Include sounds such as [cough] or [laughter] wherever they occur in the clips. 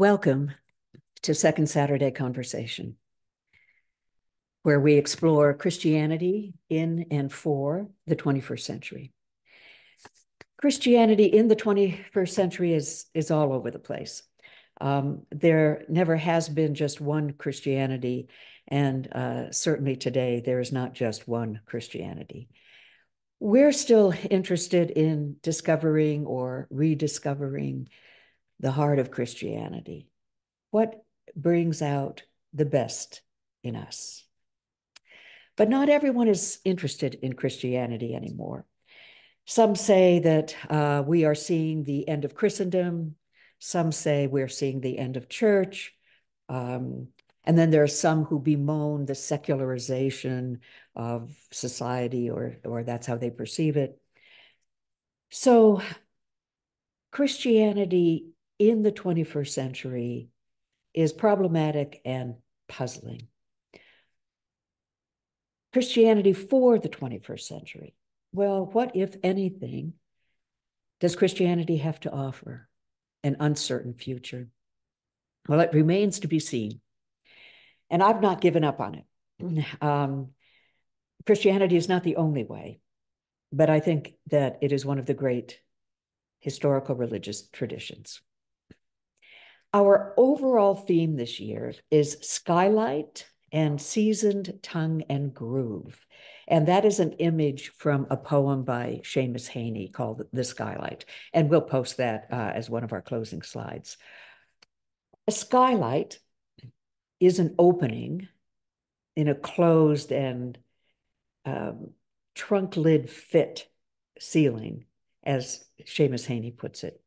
Welcome to Second Saturday Conversation, where we explore Christianity in and for the 21st century. Christianity in the 21st century is, is all over the place. Um, there never has been just one Christianity, and uh, certainly today there is not just one Christianity. We're still interested in discovering or rediscovering the heart of Christianity. What brings out the best in us? But not everyone is interested in Christianity anymore. Some say that uh, we are seeing the end of Christendom. Some say we're seeing the end of church. Um, and then there are some who bemoan the secularization of society, or, or that's how they perceive it. So, Christianity in the 21st century is problematic and puzzling. Christianity for the 21st century. Well, what, if anything, does Christianity have to offer? An uncertain future. Well, it remains to be seen. And I've not given up on it. [clears throat] Um, Christianity is not the only way, but I think that it is one of the great historical religious traditions. Our overall theme this year is skylight and seasoned tongue and groove. And that is an image from a poem by Seamus Heaney called The Skylight. And we'll post that uh, as one of our closing slides. A skylight is an opening in a closed and um, trunk lid fit ceiling, as Seamus Heaney puts it.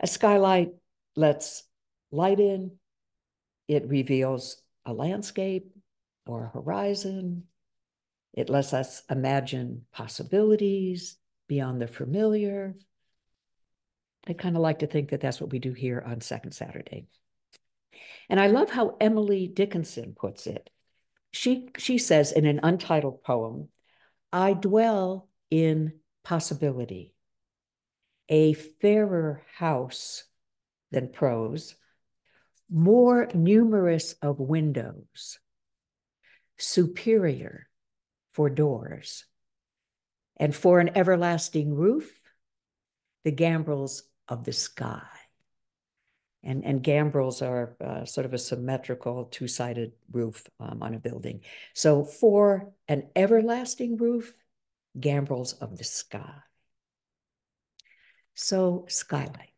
A skylight lets light in, it reveals a landscape or a horizon. It lets us imagine possibilities beyond the familiar. I kind of like to think that that's what we do here on Second Saturday. And I love how Emily Dickinson puts it. She, she says in an untitled poem, I dwell in possibility, a fairer house than prose, more numerous of windows, superior for doors, and for an everlasting roof, the gambrels of the sky. And, and gambrels are uh, sort of a symmetrical two-sided roof um, on a building. So for an everlasting roof, gambrels of the sky. So skylight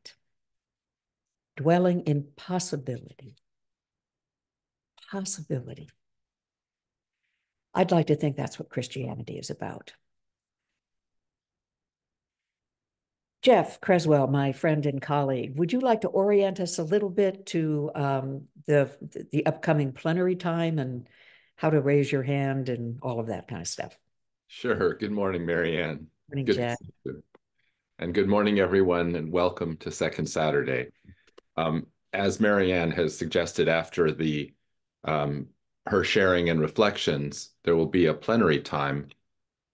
dwelling in possibility. Possibility. I'd like to think that's what Christianity is about. Jeff Creswell, my friend and colleague, would you like to orient us a little bit to um, the, the upcoming plenary time and how to raise your hand and all of that kind of stuff? Sure. Good morning, Marianne. Morning, good Jeff. And good morning, everyone, and welcome to Second Saturday. Um, as Marianne has suggested after the um, her sharing and reflections, there will be a plenary time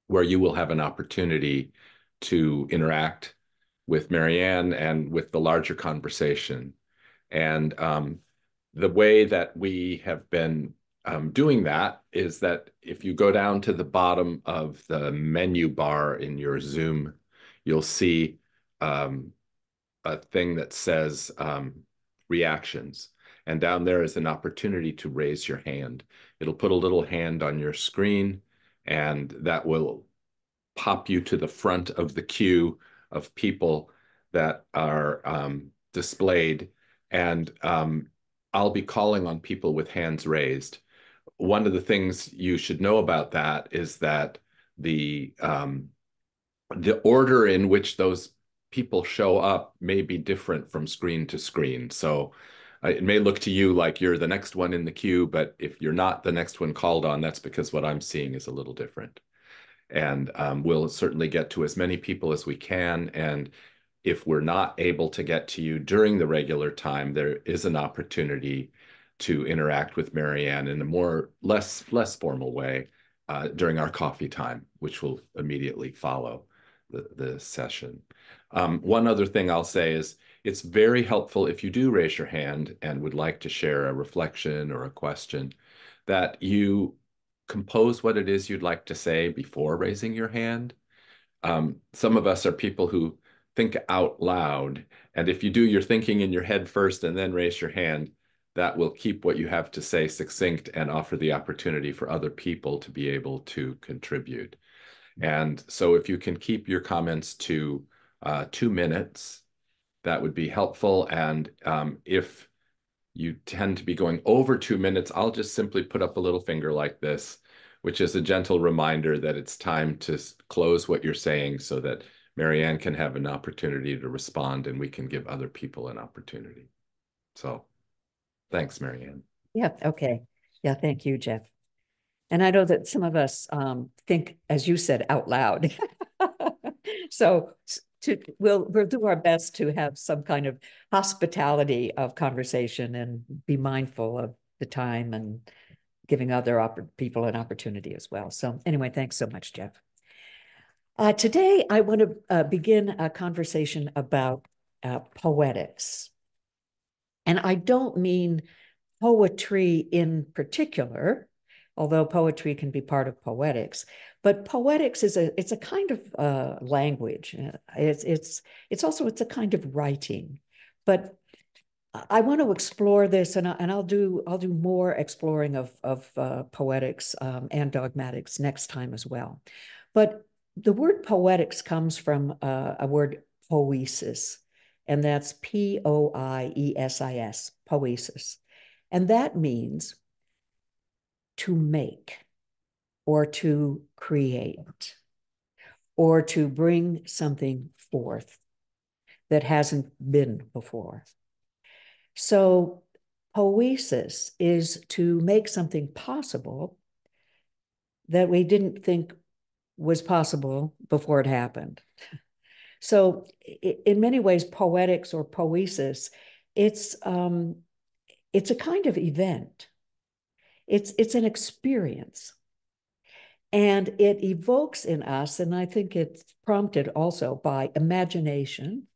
where you will have an opportunity to interact with Marianne and with the larger conversation. And um, the way that we have been um, doing that is that if you go down to the bottom of the menu bar in your Zoom, you'll see um, a thing that says um, reactions. And down there is an opportunity to raise your hand. It'll put a little hand on your screen, and that will pop you to the front of the queue of people that are um, displayed. And um, I'll be calling on people with hands raised. One of the things you should know about that is that the um, the order in which those people show up may be different from screen to screen. So uh, it may look to you like you're the next one in the queue, but if you're not the next one called on, that's because what I'm seeing is a little different. And um, we'll certainly get to as many people as we can. And if we're not able to get to you during the regular time, there is an opportunity to interact with Marianne in a more less less formal way uh, during our coffee time, which will immediately follow the, the session. Um, one other thing I'll say is it's very helpful if you do raise your hand and would like to share a reflection or a question that you compose what it is you'd like to say before raising your hand. Um, some of us are people who think out loud. And if you do your thinking in your head first and then raise your hand, that will keep what you have to say succinct and offer the opportunity for other people to be able to contribute. And so if you can keep your comments to uh, two minutes, that would be helpful. And um, if you tend to be going over two minutes, I'll just simply put up a little finger like this, which is a gentle reminder that it's time to close what you're saying so that Marianne can have an opportunity to respond and we can give other people an opportunity. So thanks, Marianne. Yeah, okay. Yeah, thank you, Jeff. And I know that some of us um, think, as you said, out loud. [laughs] so to we'll we'll do our best to have some kind of hospitality of conversation and be mindful of the time and giving other people an opportunity as well. So anyway, thanks so much, Jeff. Uh, today, I want to uh, begin a conversation about uh, poetics. And I don't mean poetry in particular, although poetry can be part of poetics. But poetics is a it's a kind of uh, language. Uh, it's it's it's also it's a kind of writing. But I want to explore this, and I, and I'll do I'll do more exploring of of uh, poetics um, and dogmatics next time as well. But the word poetics comes from uh, a word poiesis, and that's P O I E S I S, poiesis, And that means to make or to create or to bring something forth that hasn't been before. So, poiesis is to make something possible that we didn't think was possible before it happened. So, in many ways, poetics or poiesis, it's um, it's a kind of event. It's it's an experience, and it evokes in us, and I think it's prompted also by imagination.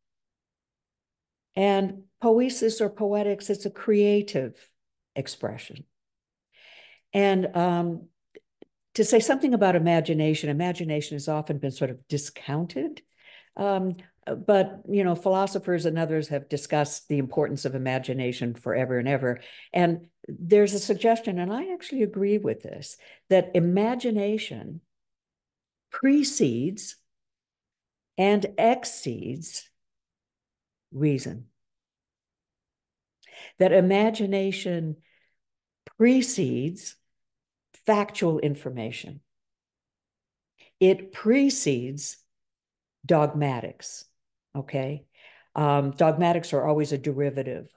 And poiesis or poetics, it's a creative expression. And um, to say something about imagination, imagination has often been sort of discounted. Um, but you know, philosophers and others have discussed the importance of imagination forever and ever. And there's a suggestion, and I actually agree with this, that imagination precedes and exceeds reason. That imagination precedes factual information. It precedes dogmatics, okay? Um, dogmatics are always a derivative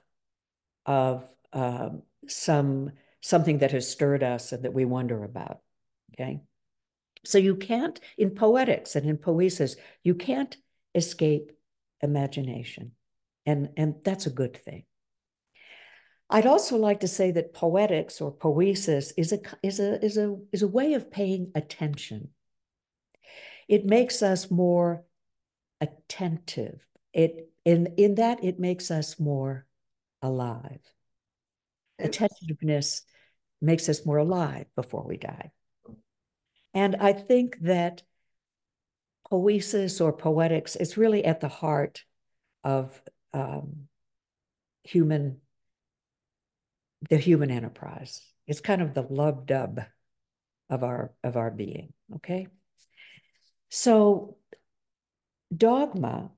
of um, some something that has stirred us and that we wonder about, okay? So you can't, in poetics and in poiesis, you can't escape imagination. And, and that's a good thing. I'd also like to say that poetics or poiesis is a, is a, is a, is a way of paying attention. It makes us more attentive. It, in, in that, it makes us more alive. Attentiveness makes us more alive before we die. And I think that poiesis or poetics is really at the heart of um, human the human enterprise. It's kind of the lub dub of our of our being. Okay. So dogma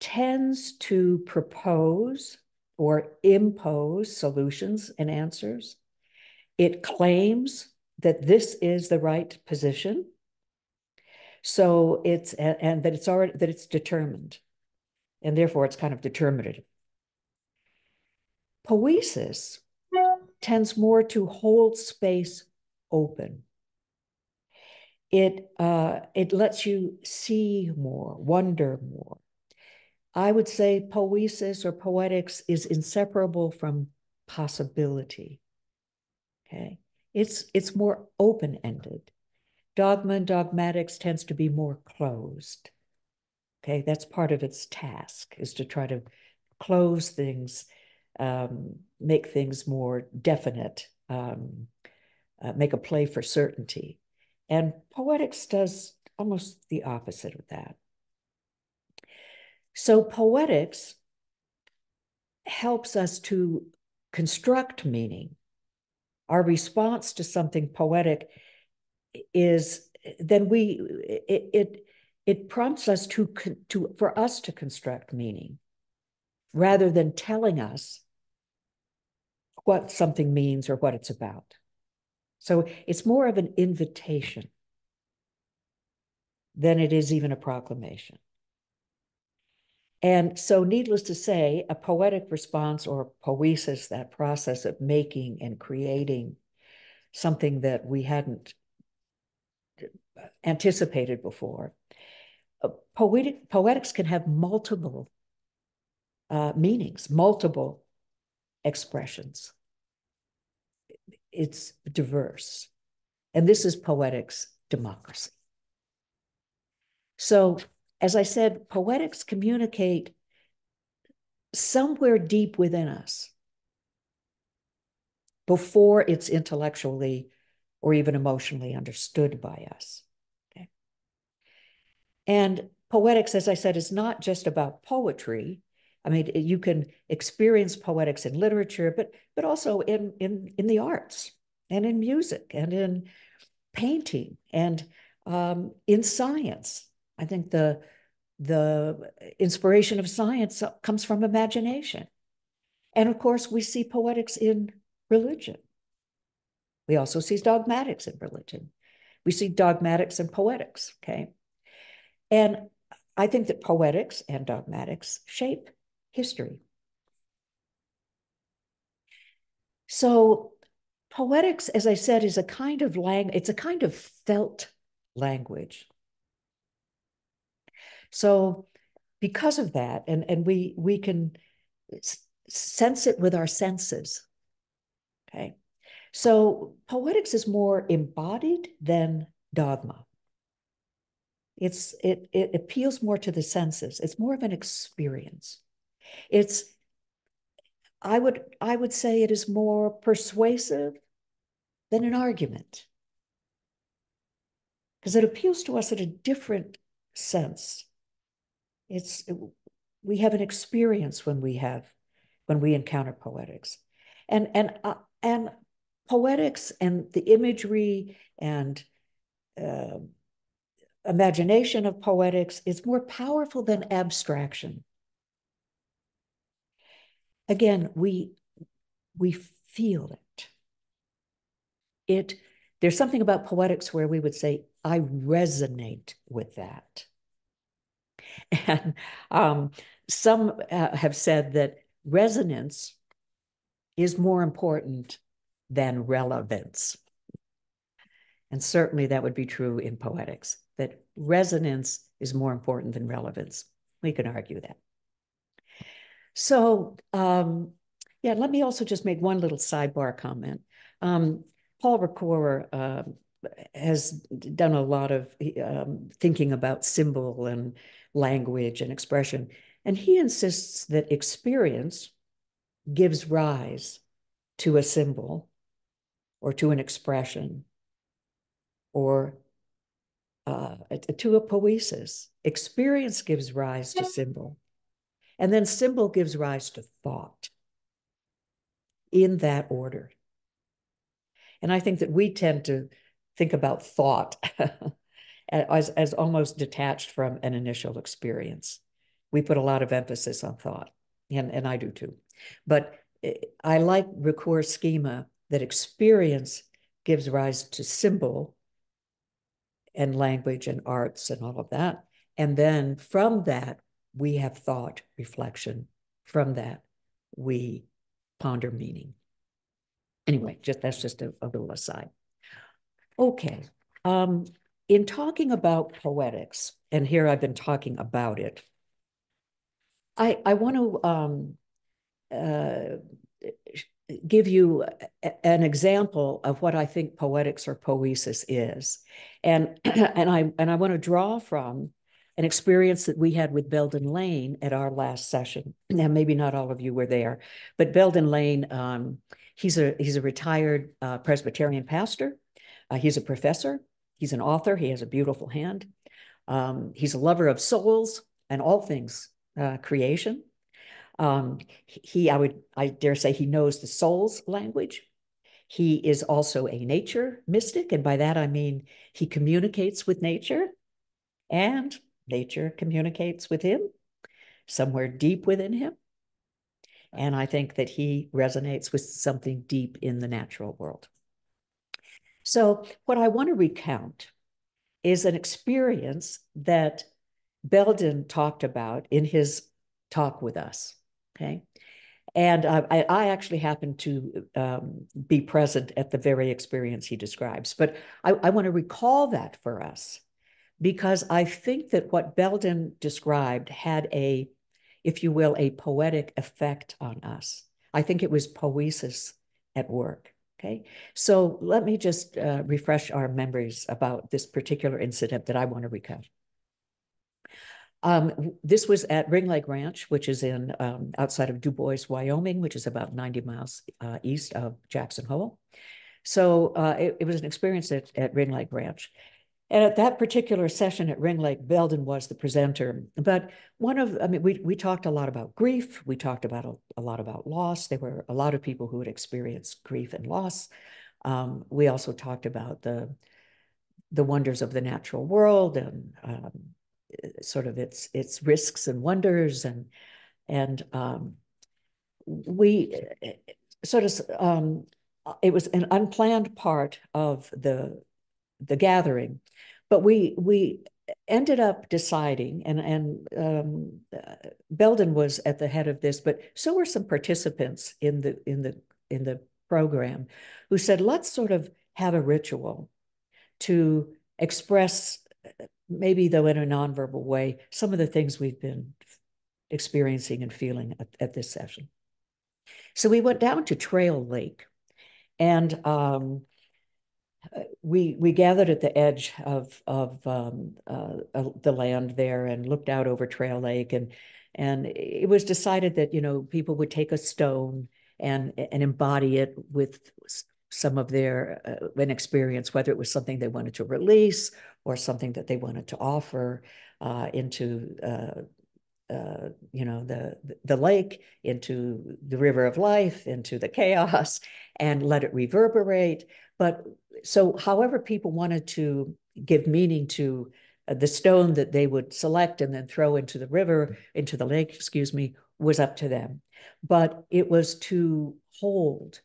tends to propose or impose solutions and answers. It claims that this is the right position. So it's and, that it's already that it's determined. And therefore it's kind of determinative. Poiesis tends more to hold space open. It, uh, it lets you see more, wonder more. I would say poiesis or poetics is inseparable from possibility. Okay, it's it's more open ended. Dogma and dogmatics tends to be more closed. Okay, that's part of its task is to try to close things, um, make things more definite, um, uh, make a play for certainty. And poetics does almost the opposite of that. So poetics helps us to construct meaning. Our response to something poetic is then we it it, it prompts us to to for us to construct meaning rather than telling us what something means or what it's about. So it's more of an invitation than it is even a proclamation. And so, needless to say, a poetic response or poiesis, that process of making and creating something that we hadn't anticipated before. Uh, poetic, poetics can have multiple uh, meanings, multiple expressions. It's diverse. And this is poetics democracy. So, as I said, poetics communicate somewhere deep within us before it's intellectually or even emotionally understood by us. Okay. And poetics, as I said, is not just about poetry. I mean, you can experience poetics in literature, but but also in in in the arts and in music and in painting and um, in science. I think the the inspiration of science comes from imagination, and of course, we see poetics in religion. We also see dogmatics in religion. We see dogmatics and poetics, okay? And I think that poetics and dogmatics shape history. So poetics, as I said, is a kind of language, it's a kind of felt language. So because of that, and, and we we can sense it with our senses. Okay. So poetics is more embodied than dogma. It's it it appeals more to the senses. It's more of an experience. It's I would I would say it is more persuasive than an argument. Because it appeals to us in a different sense. It's we have an experience when we have when we encounter poetics. And and uh, and poetics and the imagery and uh, imagination of poetics is more powerful than abstraction. Again, we we feel it. It there's something about poetics where we would say, I resonate with that. And um, some uh, have said that resonance is more important than relevance. And certainly that would be true in poetics, that resonance is more important than relevance. We can argue that. So, um, yeah, let me also just make one little sidebar comment. Um, Paul Ricoeur uh, has done a lot of um, thinking about symbol and language and expression, and he insists that experience gives rise to a symbol or to an expression or uh, to a poiesis. Experience gives rise to symbol. And then symbol gives rise to thought in that order. And I think that we tend to think about thought [laughs] as, as almost detached from an initial experience. We put a lot of emphasis on thought, and, and I do too. But eh, I like Ricoeur's schema that experience gives rise to symbol and language and arts and all of that. And then from that, we have thought, reflection. From that, we ponder meaning. Anyway, just that's just a, a little aside. Okay. Um, in talking about poetics, and here I've been talking about it, I, I want to um, uh, give you an example of what I think poetics or poiesis is. And, [clears throat] and I, and I want to draw from an experience that we had with Belden Lane at our last session. Now, maybe not all of you were there, but Belden Lane, um, he's a he's a retired uh, Presbyterian pastor. Uh, he's a professor. He's an author. He has a beautiful hand. Um, he's a lover of souls and all things uh, creation. Um, he, I would, I dare say, he knows the soul's language. He is also a nature mystic, and by that I mean he communicates with nature, and nature communicates with him somewhere deep within him. And I think that he resonates with something deep in the natural world. So, what I want to recount is an experience that Belden talked about in his talk with us. Okay. And I, I, actually happened to um, be present at the very experience he describes. But I, I want to recall that for us because I think that what Belden described had a, if you will, a poetic effect on us. I think it was poiesis at work. Okay, so let me just uh, refresh our memories about this particular incident that I want to recount. Um, this was at Ring Lake Ranch, which is in um, outside of Dubois, Wyoming, which is about 90 miles uh, east of Jackson Hole. So uh, it, it, was an experience at, at Ring Lake Ranch. And at that particular session at Ring Lake, Belden was the presenter. But one of, I mean, we, we talked a lot about grief. We talked about a, a lot about loss. There were a lot of people who had experienced grief and loss. Um, we also talked about the, the wonders of the natural world and um, sort of its its risks and wonders and and um, we sort of um, it was an unplanned part of the the gathering, but we we ended up deciding and and um, Belden was at the head of this, but so were some participants in the in the in the program who said let's sort of have a ritual to express maybe though in a nonverbal way, some of the things we've been experiencing and feeling at, at this session. So we went down to Trail Lake and um, we we gathered at the edge of of um, uh, uh, the land there and looked out over Trail Lake and and it was decided that you know people would take a stone and and embody it with some of their uh, an experience, whether it was something they wanted to release or something that they wanted to offer uh, into uh, uh, you know the the lake, into the river of life, into the chaos, and let it reverberate. But so, however, people wanted to give meaning to uh, the stone that they would select and then throw into the river, into the lake, excuse me, was up to them. But it was to hold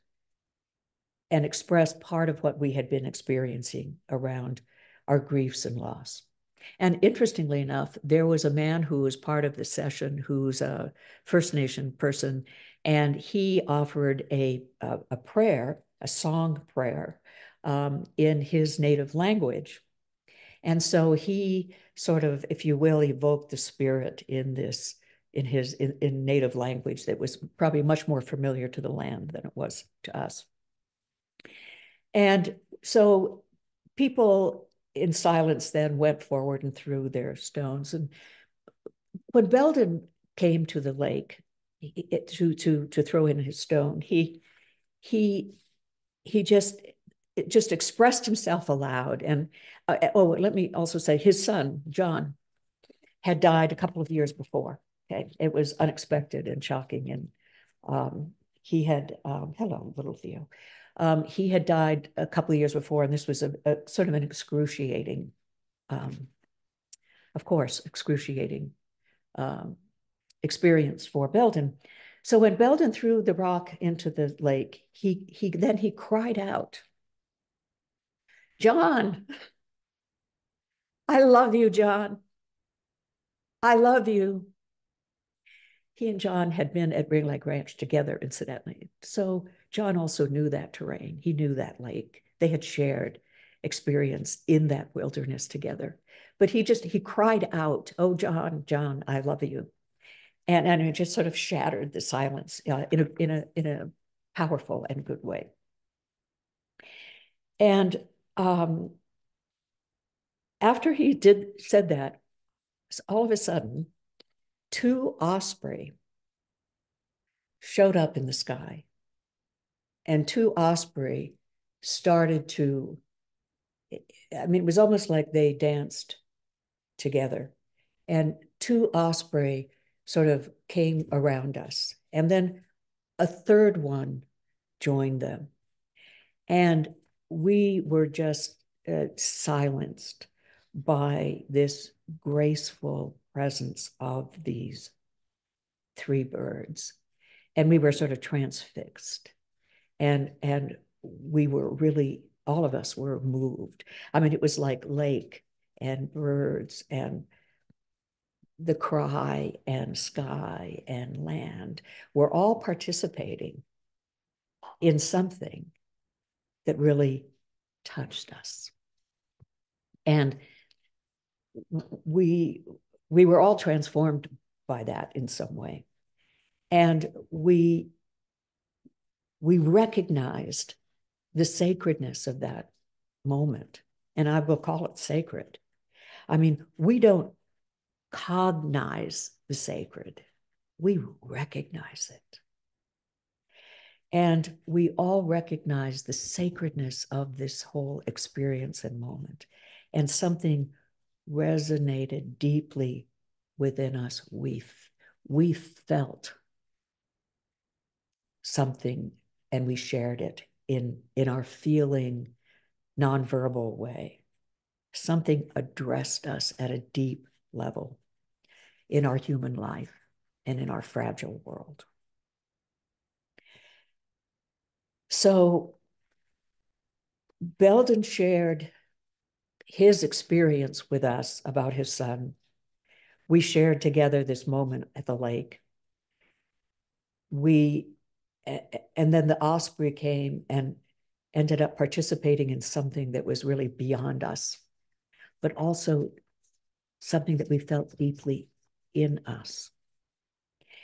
and express part of what we had been experiencing around our griefs and loss. And interestingly enough, there was a man who was part of the session who's a First Nation person, and he offered a, a, a prayer, a song prayer, um, in his native language. And so he sort of, if you will, evoked the spirit in this, in his in, in native language that was probably much more familiar to the land than it was to us. And so people in silence then went forward and threw their stones. And when Belden came to the lake to to to throw in his stone, he he he just just expressed himself aloud. And uh, oh, let me also say, his son John had died a couple of years before. Okay, it was unexpected and shocking, and um, he had um, hello, little Theo. Um, he had died a couple of years before, and this was a, a sort of an excruciating, um, of course, excruciating um, experience for Belden. So when Belden threw the rock into the lake, he he then he cried out, "John, I love you, John. I love you." He and John had been at Ring Lake Ranch together, incidentally. So John also knew that terrain. He knew that lake. They had shared experience in that wilderness together. But he just, he cried out, Oh, John, John, I love you. And, and it just sort of shattered the silence uh, in, a, in, a, in a powerful and good way. And um, after he did said that, all of a sudden, two osprey showed up in the sky, and two osprey started to. I mean, it was almost like they danced together, and two osprey sort of came around us, and then a third one joined them, and we were just uh, silenced by this graceful presence of these three birds. And we were sort of transfixed. And, and we were really, all of us were moved. I mean, it was like lake and birds and the cry and sky and land were all participating in something that really touched us. And we we were all transformed by that in some way. And we we recognized the sacredness of that moment. And I will call it sacred. I mean, we don't cognize the sacred, we recognize it. And we all recognize the sacredness of this whole experience and moment. And something resonated deeply within us. We, we felt something and we shared it in, in our feeling, nonverbal way. Something addressed us at a deep level in our human life and in our fragile world. So Belden shared his experience with us about his son. We shared together this moment at the lake. We, and then the osprey came and ended up participating in something that was really beyond us, but also something that we felt deeply in us.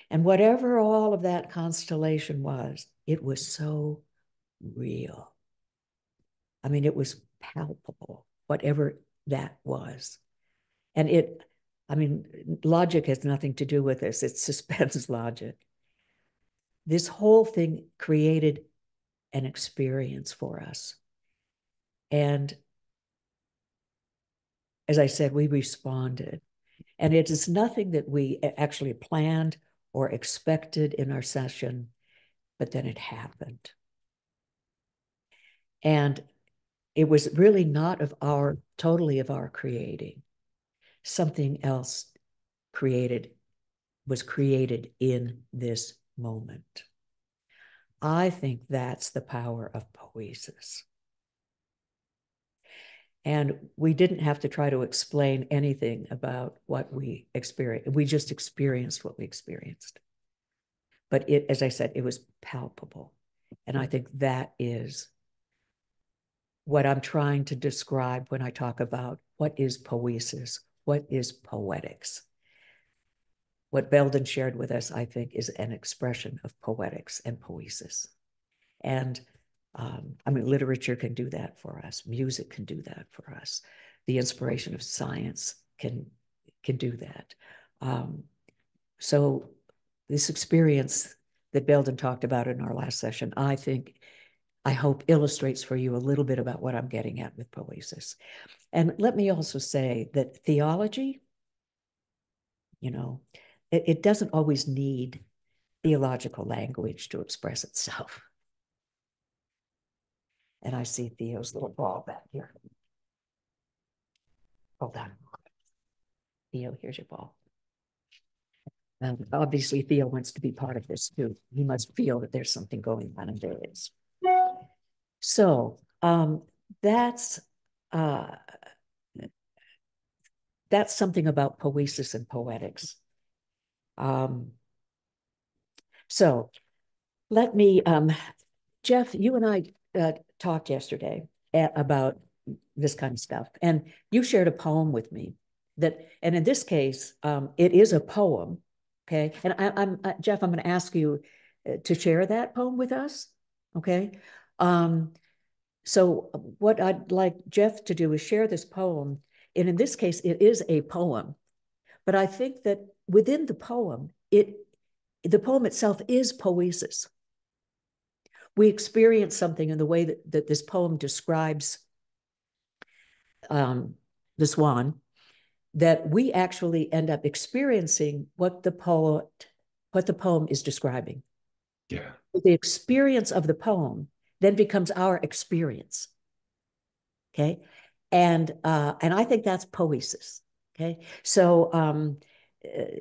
And whatever all of that constellation was, it was so real. I mean, it was palpable whatever that was. And it, I mean, logic has nothing to do with this, it's [laughs] suspense logic. This whole thing created an experience for us. And as I said, we responded. And it is nothing that we actually planned or expected in our session, but then it happened. And it was really not of our, totally of our creating. Something else created, was created in this moment. I think that's the power of poiesis. And we didn't have to try to explain anything about what we experienced. We just experienced what we experienced. But it, as I said, it was palpable. And I think that is what I'm trying to describe when I talk about what is poiesis, what is poetics. What Belden shared with us, I think, is an expression of poetics and poiesis. And um, I mean, literature can do that for us. Music can do that for us. The inspiration of science can can do that. Um, so this experience that Belden talked about in our last session, I think I hope illustrates for you a little bit about what I'm getting at with poiesis. And let me also say that theology, you know, it, it doesn't always need theological language to express itself. And I see Theo's little ball back here. Hold on. Theo, here's your ball. And obviously, Theo wants to be part of this too. He must feel that there's something going on, and there is. So um, that's uh, that's something about poiesis and poetics. Um, so let me, um, Jeff, you and I uh, talked yesterday about this kind of stuff, and you shared a poem with me that, and in this case, um, it is a poem. Okay, and I, am uh, Jeff. I'm going to ask you uh, to share that poem with us. Okay, um, so what I'd like Jeff to do is share this poem. And in this case, it is a poem, but I think that within the poem, it the poem itself is poiesis. We experience something in the way that, that this poem describes um, the swan, that we actually end up experiencing what the poet, what the poem is describing. Yeah. The experience of the poem then becomes our experience. Okay. And uh, and I think that's poiesis. Okay. So um, uh,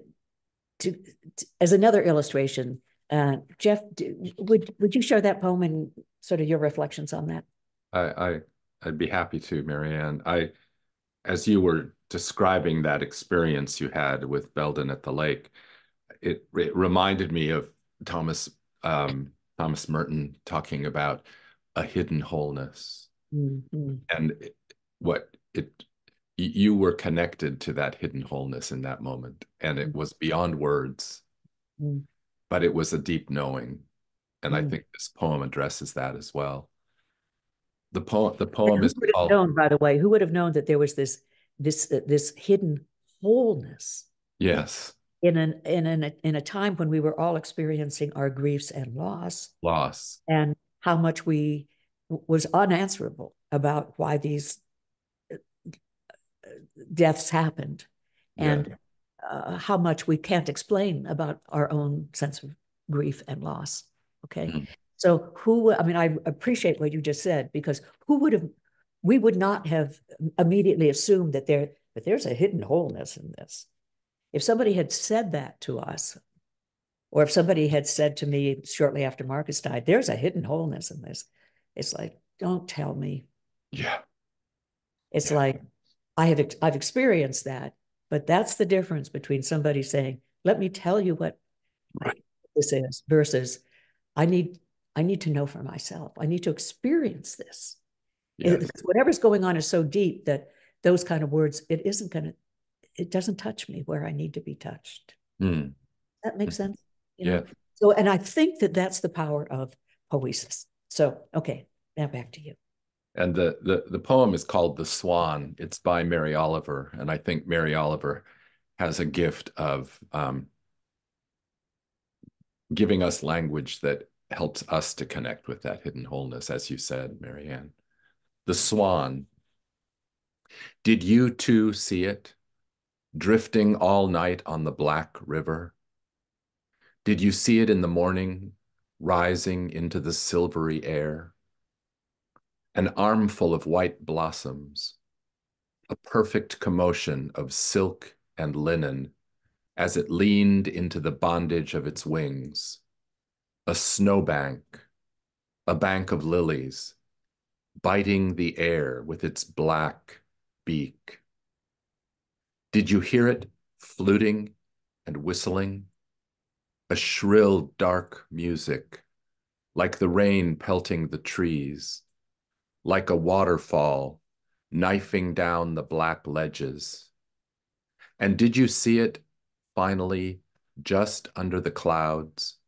to, to, as another illustration, uh, Jeff, do, would would you share that poem and sort of your reflections on that? I, I I'd be happy to, Marianne. I, as you were describing that experience you had with Belden at the lake, it, it reminded me of Thomas um, Thomas Merton talking about a hidden wholeness, mm-hmm. and it, what it you were connected to that hidden wholeness in that moment, and it was beyond words, mm. but it was a deep knowing, and mm. I think this poem addresses that as well. The poem, the poem is called, known, by the way, who would have known that there was this this uh, this hidden wholeness? Yes, in an in an in a time when we were all experiencing our griefs and loss. Loss. And how much we was unanswerable about why these uh, deaths happened. And yeah. uh, how much we can't explain about our own sense of grief and loss. Okay? Mm-hmm. so who i mean i appreciate what you just said because who would have we would not have immediately assumed that there that there's a hidden wholeness in this if somebody had said that to us, or if somebody had said to me shortly after Marcus died, there's a hidden wholeness in this, it's like, don't tell me. Yeah. It's yeah. like, I have I've experienced that, but that's the difference between somebody saying, "Let me tell you what right. this is," versus, "I need I need to know for myself. I need to experience this." Yes. whatever's going on is so deep that those kind of words, it isn't going to it doesn't touch me where I need to be touched. Mm. That makes hmm. sense. You know? Yeah. So, and I think that that's the power of poiesis. So, okay, now back to you. And the the the poem is called "The Swan." It's by Mary Oliver, and I think Mary Oliver has a gift of um, giving us language that helps us to connect with that hidden wholeness, as you said, Marianne. The swan. Did you too see it? Drifting all night on the black river? Did you see it in the morning, rising into the silvery air? An armful of white blossoms, a perfect commotion of silk and linen as it leaned into the bondage of its wings, a snowbank, a bank of lilies, biting the air with its black beak. Did you hear it fluting and whistling? A shrill, dark music, like the rain pelting the trees, like a waterfall knifing down the black ledges. And did you see it finally just under the clouds?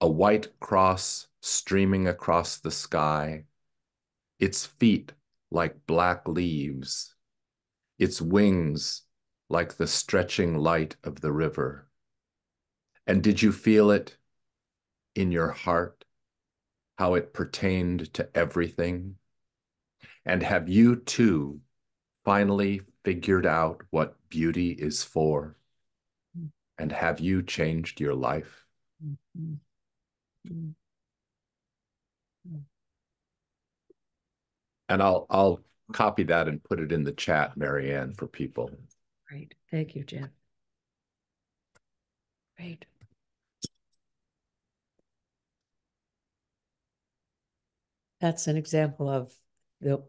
A white cross streaming across the sky, its feet like black leaves, its wings like the stretching light of the river? And did you feel it in your heart, how it pertained to everything? And have you too finally figured out what beauty is for? And have you changed your life? And I'll I'll copy that and put it in the chat, Marianne, for people. Great. Thank you, Jeff. Great. That's an example of the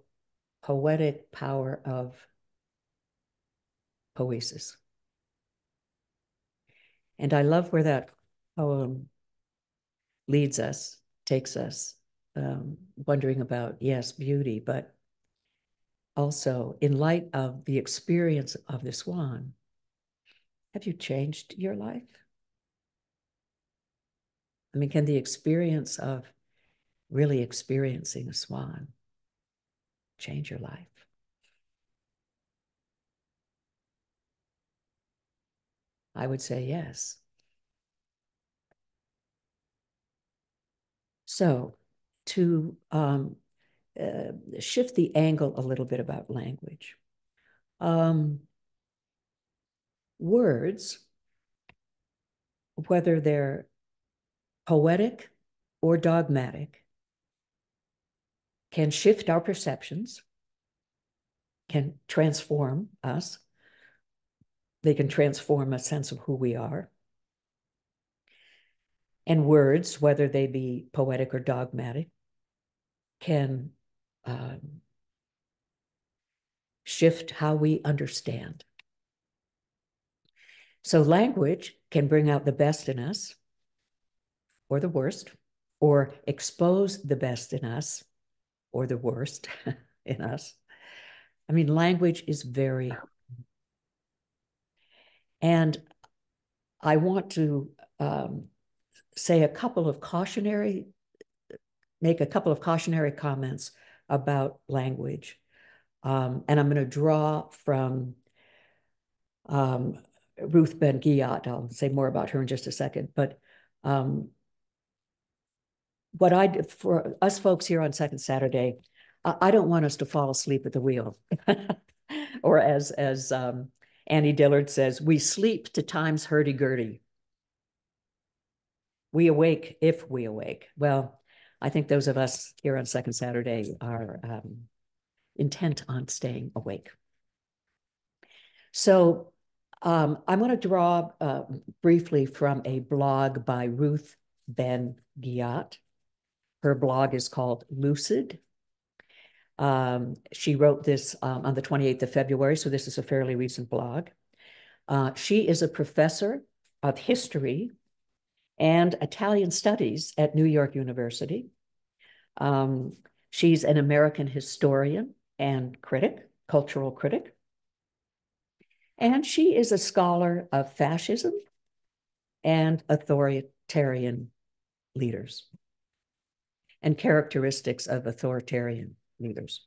poetic power of poiesis. And I love where that poem leads us, takes us, um, wondering about, yes, beauty, but also in light of the experience of the swan, have you changed your life? I mean, can the experience of really experiencing a swan change your life? I would say yes. So to um, uh, shift the angle a little bit about language. Um, words, whether they're poetic or dogmatic, can shift our perceptions, can transform us. They can transform a sense of who we are. And words, whether they be poetic or dogmatic, can um, shift how we understand. So language can bring out the best in us or the worst, or expose the best in us or the worst [laughs] in us. I mean, language is very, and I want to um, say a couple of cautionary, make a couple of cautionary comments about language. Um, and I'm going to draw from um, Ruth Ben Ghiat. I'll say more about her in just a second. But um, what I for us folks here on Second Saturday, I, I don't want us to fall asleep at the wheel, [laughs] or as as um, Annie Dillard says, we sleep to time's hurdy gurdy. We awake if we awake. Well, I think those of us here on Second Saturday are um, intent on staying awake. So um, I'm going to draw uh, briefly from a blog by Ruth Ben Ghiat. Her blog is called Lucid. Um, she wrote this um, on the 28th of February, so this is a fairly recent blog. Uh, she is a professor of history and Italian studies at New York University. Um, she's an American historian and critic, cultural critic. And she is a scholar of fascism and authoritarian leaders and characteristics of authoritarian leaders.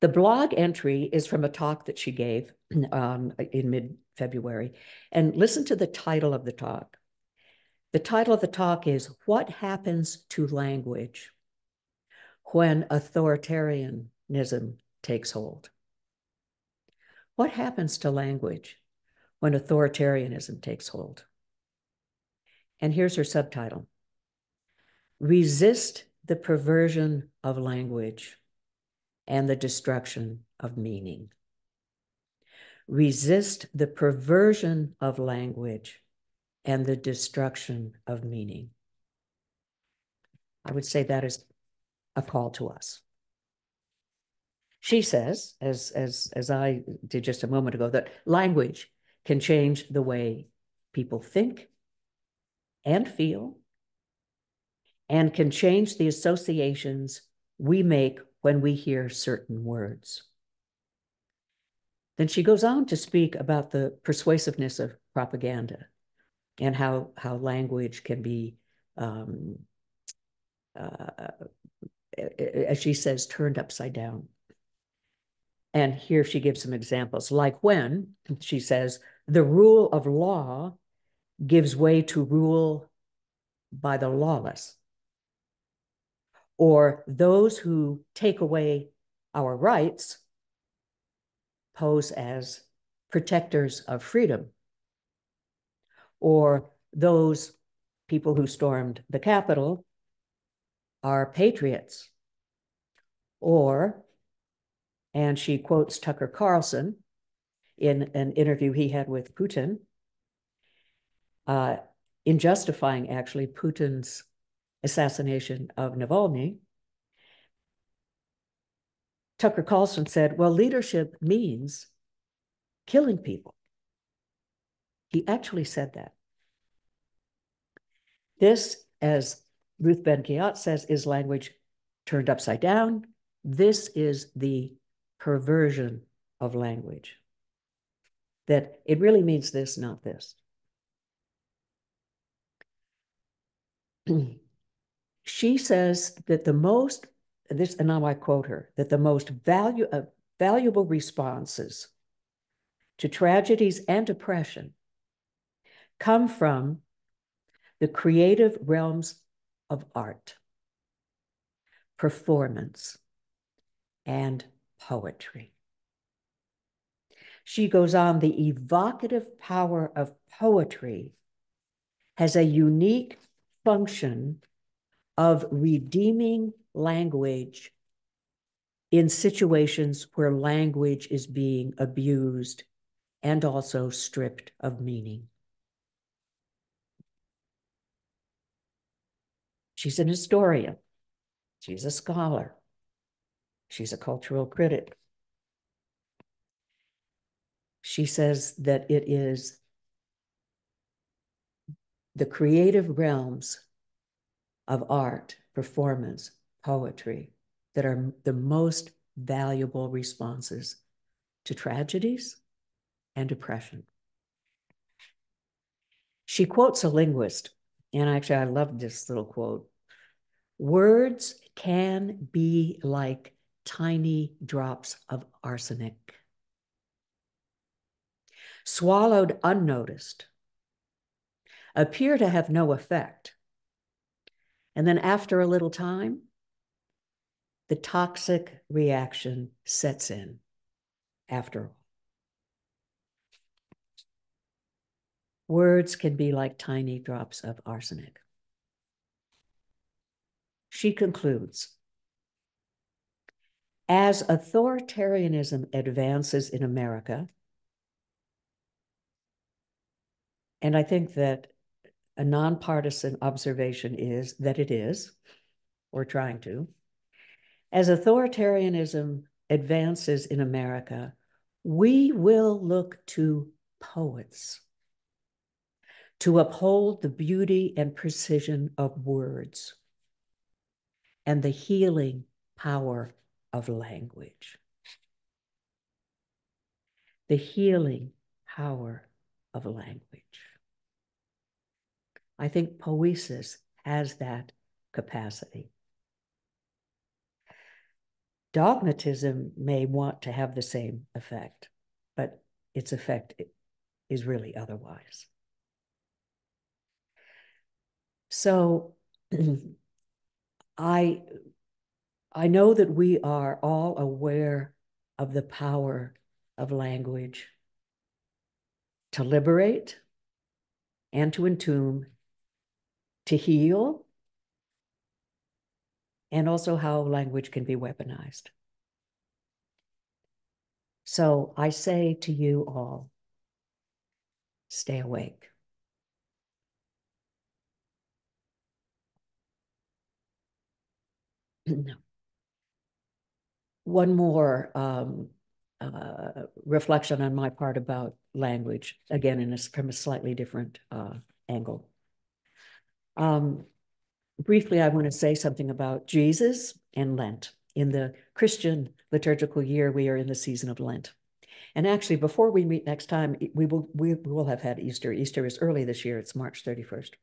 The blog entry is from a talk that she gave um, in mid February. And listen to the title of the talk. The title of the talk is What Happens to Language When Authoritarianism Takes Hold? What happens to language when authoritarianism takes hold? And here's her subtitle resist the perversion of language and the destruction of meaning. Resist the perversion of language and the destruction of meaning. I would say that is a call to us. She says, as, as, as I did just a moment ago, that language can change the way people think and feel and can change the associations we make when we hear certain words. Then she goes on to speak about the persuasiveness of propaganda and how, how language can be, um, uh, as she says, turned upside down. And here she gives some examples, like when she says, the rule of law gives way to rule by the lawless or those who take away our rights pose as protectors of freedom, or those people who stormed the Capitol are patriots, or, and she quotes Tucker Carlson in an interview he had with Putin, uh, in justifying actually Putin's assassination of Navalny, Tucker Carlson said, well, leadership means killing people. He actually said that. This, as Ruth Ben Ghiat says, is language turned upside down. This is the perversion of language. That it really means this, not this. [clears throat] she says that the most, this, and now I quote her, that the most value, uh, valuable responses to tragedies and depression come from the creative realms of art, performance, and poetry. She goes on, the evocative power of poetry has a unique function of redeeming language in situations where language is being abused and also stripped of meaning. She's an historian. She's a scholar. She's a cultural critic. She says that it is the creative realms of art, performance, poetry that are the most valuable responses to tragedies and depression. She quotes a linguist, and actually, I love this little quote Words can be like tiny drops of arsenic, swallowed unnoticed, appear to have no effect. And then after a little time, the toxic reaction sets in after all. Words can be like tiny drops of arsenic. She concludes As authoritarianism advances in America, and I think that a nonpartisan observation is that it is, or trying to. As authoritarianism advances in America, we will look to poets to uphold the beauty and precision of words and the healing power of language. The healing power of language. I think poiesis has that capacity. Dogmatism may want to have the same effect, but its effect is really otherwise. So [clears throat] I I know that we are all aware of the power of language to liberate and to entomb, to heal, and also how language can be weaponized. So I say to you all, stay awake. [clears throat] One more um, uh, reflection on my part about language, again, in a, from a slightly different uh, angle. Um, briefly, I want to say something about Jesus and Lent. In the Christian liturgical year, we are in the season of Lent. And actually, before we meet next time, we will we will have had Easter. Easter is early this year; it's March thirty first.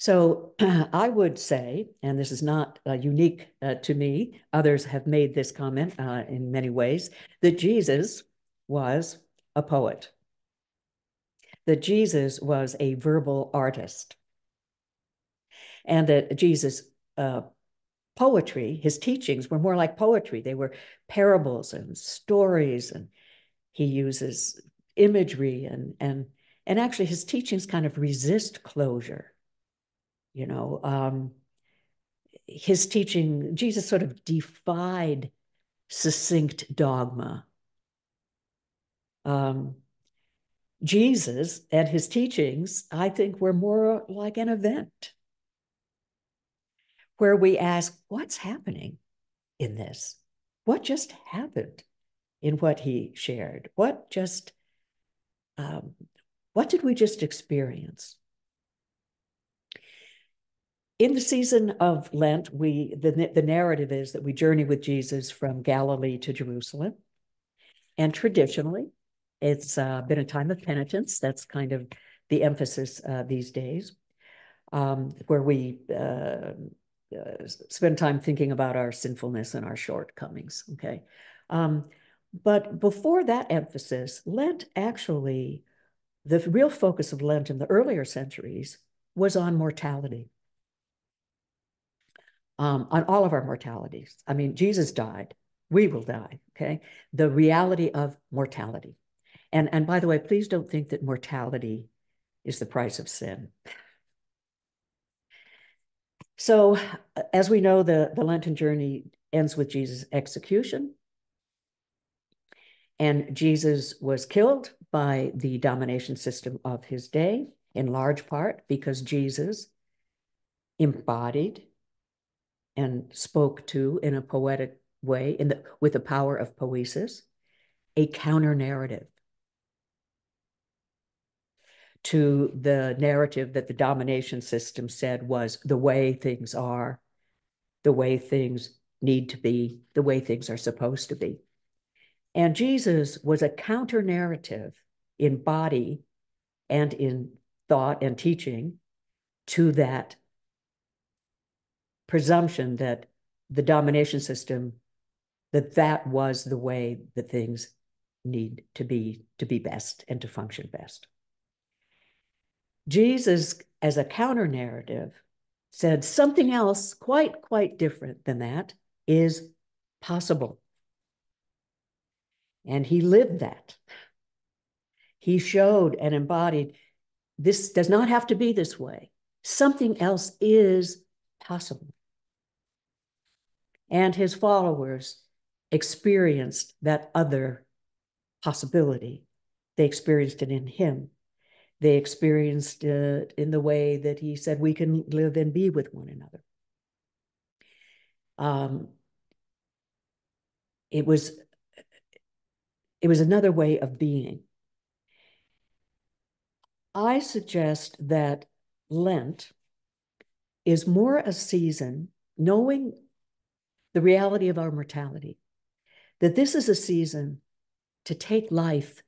So [clears throat] I would say, and this is not uh, unique uh, to me, others have made this comment uh, in many ways, that Jesus was a poet, that Jesus was a verbal artist, and that Jesus' uh, poetry, his teachings were more like poetry. They were parables and stories, and he uses imagery and and and actually his teachings kind of resist closure you know, um, his teaching, Jesus sort of defied succinct dogma. Um, Jesus and his teachings, I think, were more like an event where we ask, what's happening in this? What just happened in what he shared? What just, um, what did we just experience? In the season of Lent, we the, the narrative is that we journey with Jesus from Galilee to Jerusalem. And traditionally, it's uh, been a time of penitence. That's kind of the emphasis uh, these days, um, where we uh, uh spend time thinking about our sinfulness and our shortcomings. Okay. Um, But before that emphasis, Lent actually, the real focus of Lent in the earlier centuries was on mortality. Um, on all of our mortalities. I mean, Jesus died, we will die, okay? The reality of mortality. And, and by the way, please don't think that mortality is the price of sin. So, as we know, the, the Lenten journey ends with Jesus' execution. And Jesus was killed by the domination system of his day, in large part because Jesus embodied and spoke to in a poetic way, in the, with the power of poiesis, a counter narrative to the narrative that the domination system said was the way things are, the way things need to be, the way things are supposed to be. And Jesus was a counter narrative in body and in thought and teaching to that presumption that the domination system that that was the way that things need to be to be best and to function best jesus as a counter narrative said something else quite quite different than that is possible and he lived that. He showed and embodied this does not have to be this way. Something else is possible. And his followers experienced that other possibility. They experienced it in him. They experienced it in the way that he said we can live and be with one another. Um, it was it was another way of being. I suggest that Lent is more a season, knowing the reality of our mortality, that this is a season to take life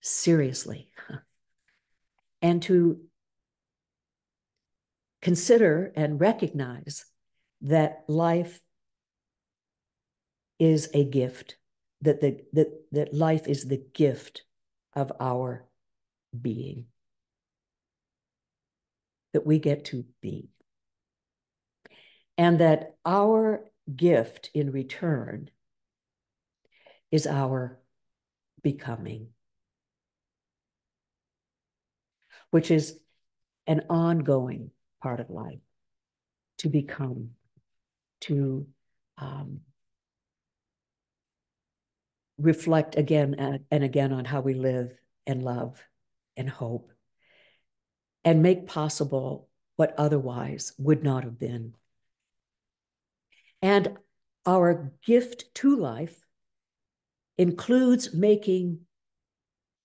seriously [laughs] and to consider and recognize that life is a gift that the that that life is the gift of our being that we get to be. And that our gift in return is our becoming which is an ongoing part of life to become to um, reflect again and again on how we live and love and hope and make possible what otherwise would not have been. And our gift to life includes making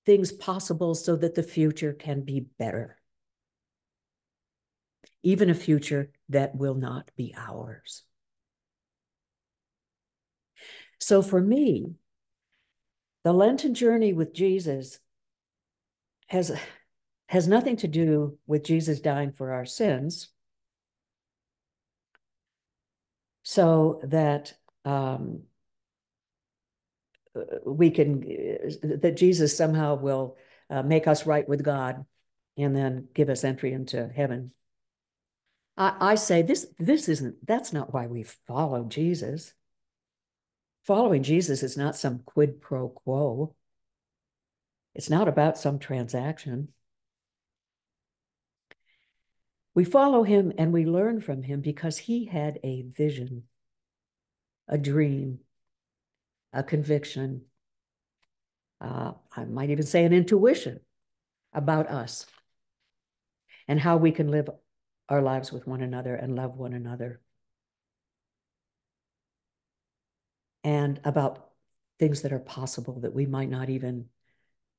things possible so that the future can be better, even a future that will not be ours. So for me, the Lenten journey with Jesus has, has nothing to do with Jesus dying for our sins. So that um, we can, that Jesus somehow will uh, make us right with God and then give us entry into heaven. I, I say this, this isn't, that's not why we follow Jesus. Following Jesus is not some quid pro quo. It's not about some transaction. We follow him and we learn from him because he had a vision, a dream, a conviction. Uh, I might even say an intuition about us and how we can live our lives with one another and love one another. and about things that are possible that we might not even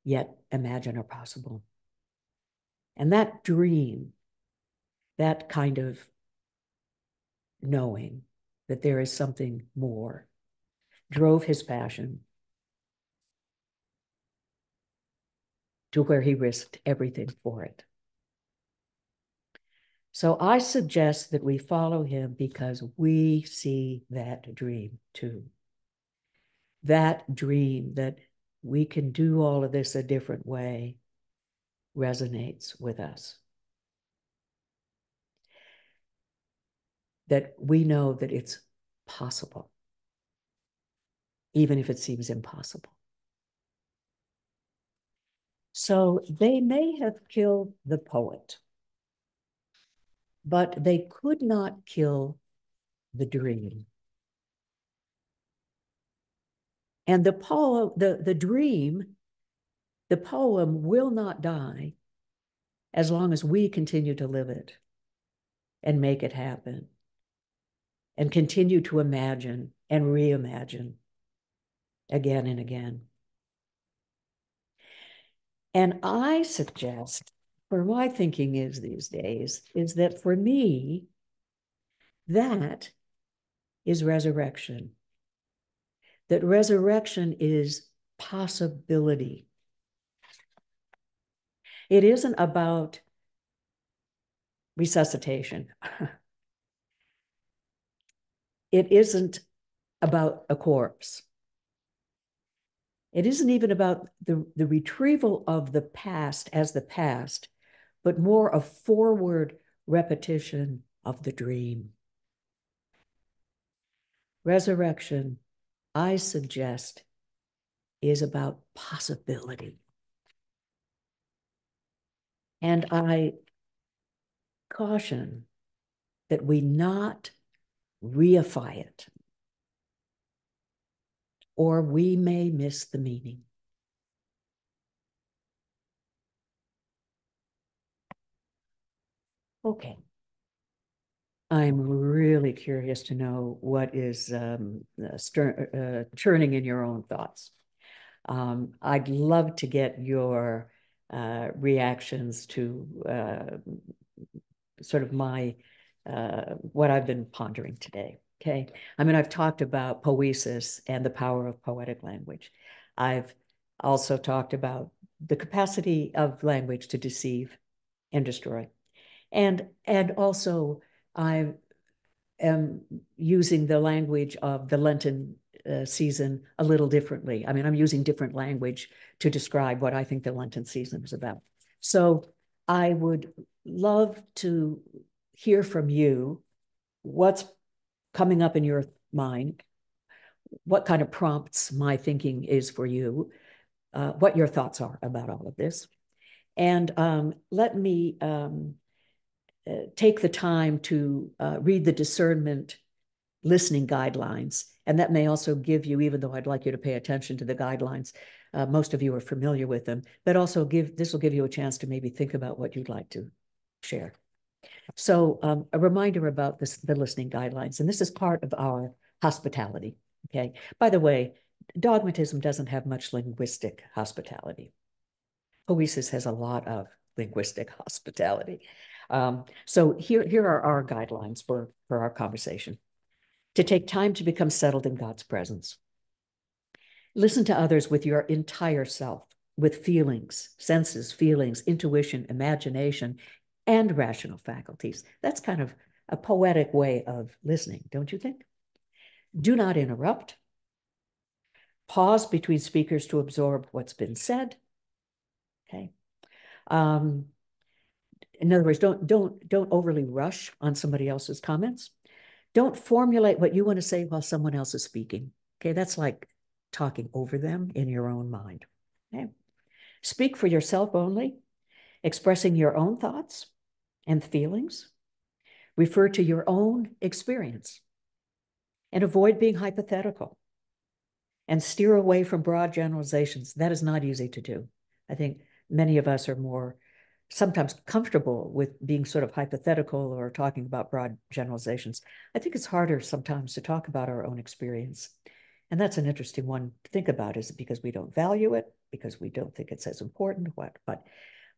yet imagine are possible. And that dream, that kind of knowing that there is something more, drove his passion to where he risked everything for it. So I suggest that we follow him because we see that dream too that dream that we can do all of this a different way resonates with us. That we know that it's possible, even if it seems impossible. So they may have killed the poet, but they could not kill the dream. And the poem, the, the dream, the poem will not die as long as we continue to live it and make it happen and continue to imagine and reimagine again and again. And I suggest, for my thinking is these days, is that for me, that is resurrection. That resurrection is possibility. It isn't about resuscitation. [laughs] it isn't about a corpse. It isn't even about the, the retrieval of the past as the past, but more a forward repetition of the dream. Resurrection, I suggest, is about possibility. And I caution that we not reify it or we may miss the meaning. Okay. I'm really curious to know what is um, uh, stir, uh, turning in your own thoughts. Um, I'd love to get your uh, reactions to uh, sort of my uh, what I've been pondering today. Okay. I mean, I've talked about poiesis and the power of poetic language. I've also talked about the capacity of language to deceive and destroy. And, and also, I am using the language of the Lenten uh, season a little differently. I mean, I'm using different language to describe what I think the Lenten season is about. So I would love to hear from you what's coming up in your mind, what kind of prompts my thinking is for you, uh, what your thoughts are about all of this. And um, let me um, uh, take the time to uh, read the discernment listening guidelines. And that may also give you, even though I'd like you to pay attention to the guidelines, uh, most of you are familiar with them, but also give this will give you a chance to maybe think about what you'd like to share. So um, a reminder about this, the listening guidelines, and this is part of our hospitality, okay? By the way, dogmatism doesn't have much linguistic hospitality. Poiesis has a lot of linguistic hospitality. Um, so here, here are our guidelines for, for our conversation. To take time to become settled in God's presence. Listen to others with your entire self, with feelings, senses, feelings, intuition, imagination, and rational faculties. That's kind of a poetic way of listening, don't you think? Do not interrupt. Pause between speakers to absorb what's been said. Okay. Um, in other words, don't don't don't overly rush on somebody else's comments. Don't formulate what you want to say while someone else is speaking. Okay, that's like talking over them in your own mind. Okay. Speak for yourself only, expressing your own thoughts and feelings. Refer to your own experience and avoid being hypothetical and steer away from broad generalizations. That is not easy to do. I think many of us are more sometimes comfortable with being sort of hypothetical or talking about broad generalizations. I think it's harder sometimes to talk about our own experience. And that's an interesting one to think about. Is it because we don't value it, because we don't think it's as important? What? But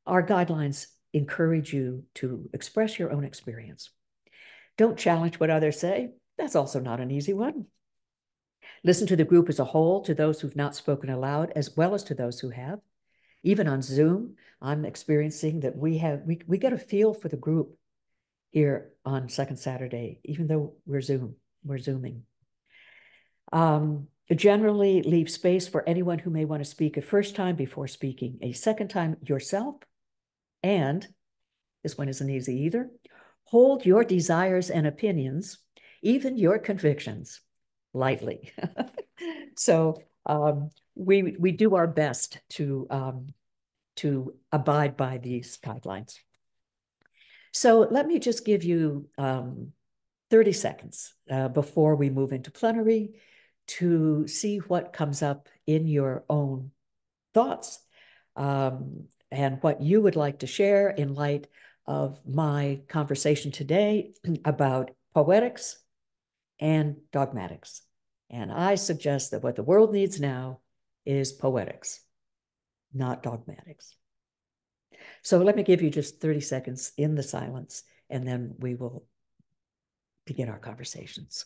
our guidelines encourage you to express your own experience. Don't challenge what others say. That's also not an easy one. Listen to the group as a whole, to those who've not spoken aloud, as well as to those who have. Even on Zoom, I'm experiencing that we have we, we get a feel for the group here on second Saturday, even though we're Zoom, we're Zooming. Um, generally leave space for anyone who may want to speak a first time before speaking a second time yourself. And this one isn't easy either. Hold your desires and opinions, even your convictions, lightly. [laughs] so um, we we do our best to um, to abide by these guidelines. So let me just give you um, 30 seconds uh, before we move into plenary to see what comes up in your own thoughts um, and what you would like to share in light of my conversation today [clears throat] about poetics and dogmatics. And I suggest that what the world needs now is poetics, not dogmatics. So let me give you just 30 seconds in the silence, and then we will begin our conversations.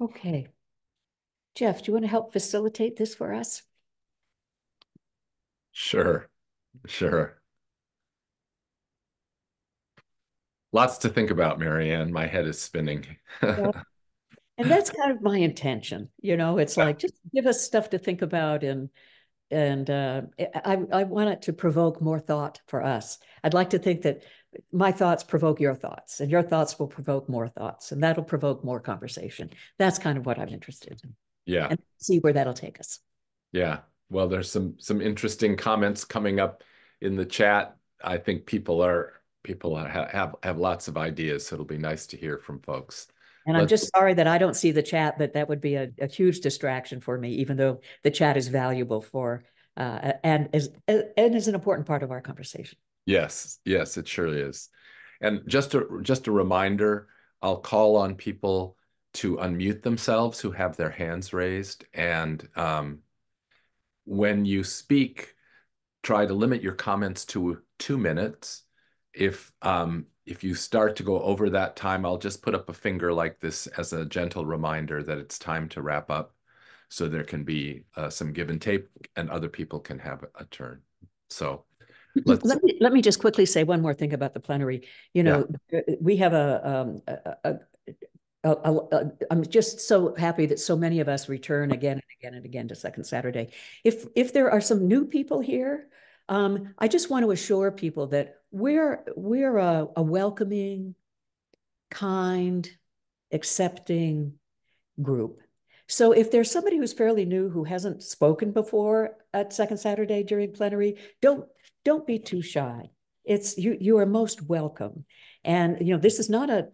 Okay. Jeff, do you want to help facilitate this for us? Sure, sure. Lots to think about, Marianne. My head is spinning. and that's [laughs] kind of my intention. You know, it's like just give us stuff to think about and and uh, I, I want it to provoke more thought for us. I'd like to think that my thoughts provoke your thoughts and your thoughts will provoke more thoughts and that'll provoke more conversation. That's kind of what I'm interested in. Yeah. And see where that'll take us. Yeah. Well, there's some some interesting comments coming up in the chat. I think people are people have have, lots of ideas. So it'll be nice to hear from folks. And Let's, I'm just sorry that I don't see the chat, but that would be a, a huge distraction for me, even though the chat is valuable for uh, and is and is an important part of our conversation. Yes, yes, it surely is. And just a just a reminder, I'll call on people to unmute themselves who have their hands raised. And um, when you speak, try to limit your comments to two minutes. If um, if you start to go over that time, I'll just put up a finger like this as a gentle reminder that it's time to wrap up so there can be uh, some give and take and other people can have a turn. So Let's... Let me let me just quickly say one more thing about the plenary. You know, yeah. We have a, um, a, a, a, I'm just so happy that so many of us return again and again and again to Second Saturday. If if there are some new people here, um, I just want to assure people that we're we're a, a welcoming, kind, accepting group. So if there's somebody who's fairly new who hasn't spoken before at Second Saturday during plenary, don't don't be too shy. It's you you are most welcome. And you know, this is not a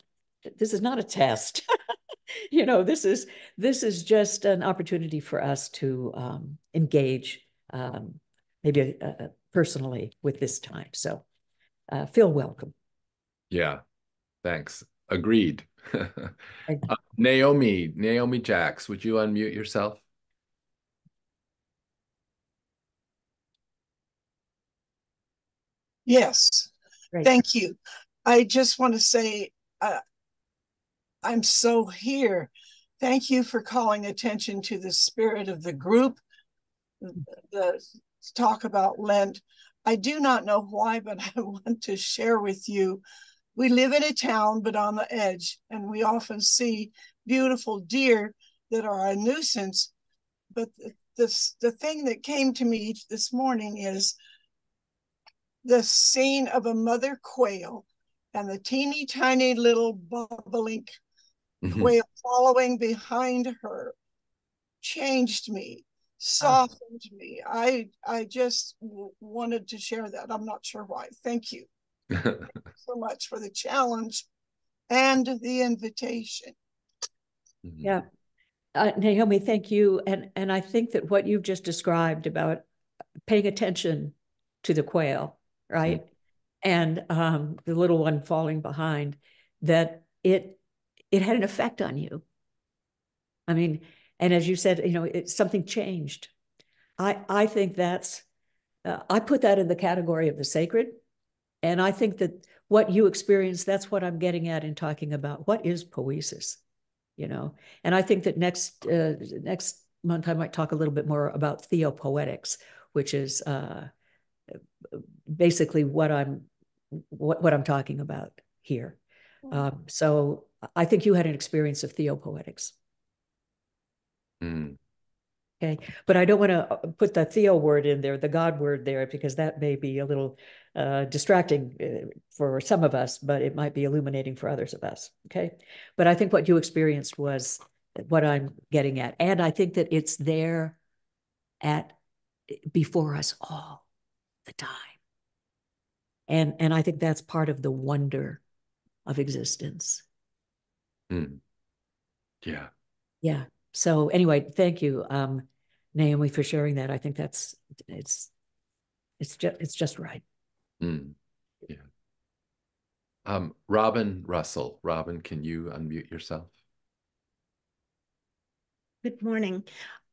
this is not a test. [laughs] you know, this is this is just an opportunity for us to um, engage um, maybe uh, uh personally with this time. So uh, feel welcome. Yeah, thanks. Agreed. [laughs] uh, Naomi, Naomi Jacks, would you unmute yourself? Yes, Great. thank you. I just want to say uh, I'm so here. Thank you for calling attention to the spirit of the group, the talk about Lent. I do not know why, but [laughs] I want to share with you. We live in a town, but on the edge, and we often see beautiful deer that are a nuisance. But the, the, the thing that came to me this morning is the scene of a mother quail and the teeny tiny little bobolink mm-hmm. quail following behind her changed me softened oh. me i i just w- wanted to share that i'm not sure why thank you. thank [laughs] you so much for the challenge and the invitation yeah uh, Naomi, thank you. And, and I think that what you've just described about paying attention to the quail, right? Mm-hmm. And um, the little one falling behind, that it it had an effect on you. I mean, and as you said, you know, it, something changed. I I think that's uh, I put that in the category of the sacred, and I think that what you experience, that's what I'm getting at in talking about what is poiesis, you know. And I think that next uh, next month I might talk a little bit more about theopoetics, which is uh, basically what I'm what what I'm talking about here. Um, so I think you had an experience of theopoetics. Mm. Okay, but I don't want to uh, put the theo word in there, the God word there, because that may be a little uh, distracting uh, for some of us, but it might be illuminating for others of us. Okay, but I think what you experienced was what I'm getting at, and I think that it's there at before us all the time, and and I think that's part of the wonder of existence. Mm. Yeah. Yeah. So anyway, thank you, um, Naomi, for sharing that. I think that's it's it's just it's just right. Mm. Yeah. Um, Robin Russell. Robin, can you unmute yourself? Good morning.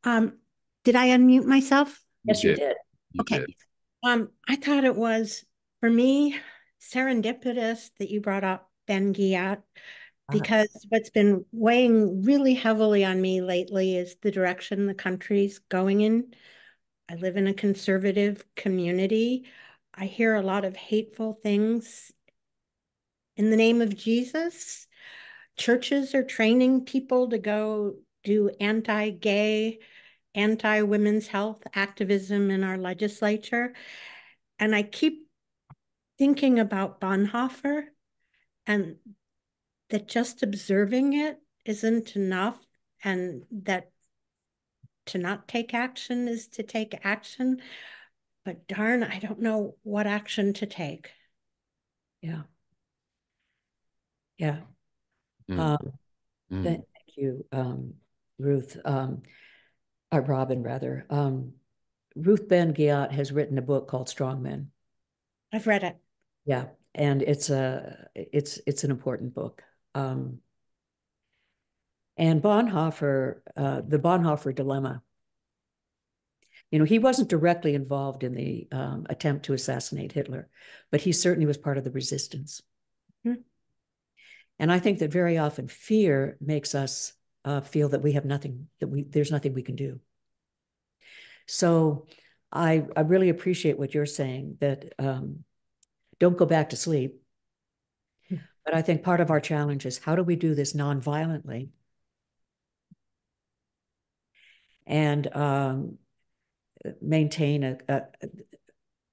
Um, did I unmute myself? Yes, you did. You did. You okay. Did. Um, I thought it was for me serendipitous that you brought up Ben Ghiat uh-huh. because uh-huh. what's been weighing really heavily on me lately is the direction the country's going in. I live in a conservative community. I hear a lot of hateful things in the name of Jesus. Churches are training people to go do anti gay, anti women's health activism in our legislature. And I keep thinking about Bonhoeffer and that just observing it isn't enough and that to not take action is to take action. But darn i don't know what action to take. Yeah. Yeah. Mm. Um, mm. thank you um, ruth. Um, or uh, robin rather. Um, ruth ben ghiat has written a book called strong men i've read it yeah and it's a it's it's an important book um, and Bonhoeffer, uh, the Bonhoeffer dilemma. You know, he wasn't directly involved in the um, attempt to assassinate Hitler, but he certainly was part of the resistance. Mm-hmm. And I think that very often fear makes us uh, feel that we have nothing, that we there's nothing we can do. So I I really appreciate what you're saying that um, don't go back to sleep. But I think part of our challenge is how do we do this non-violently? And um, maintain a, a,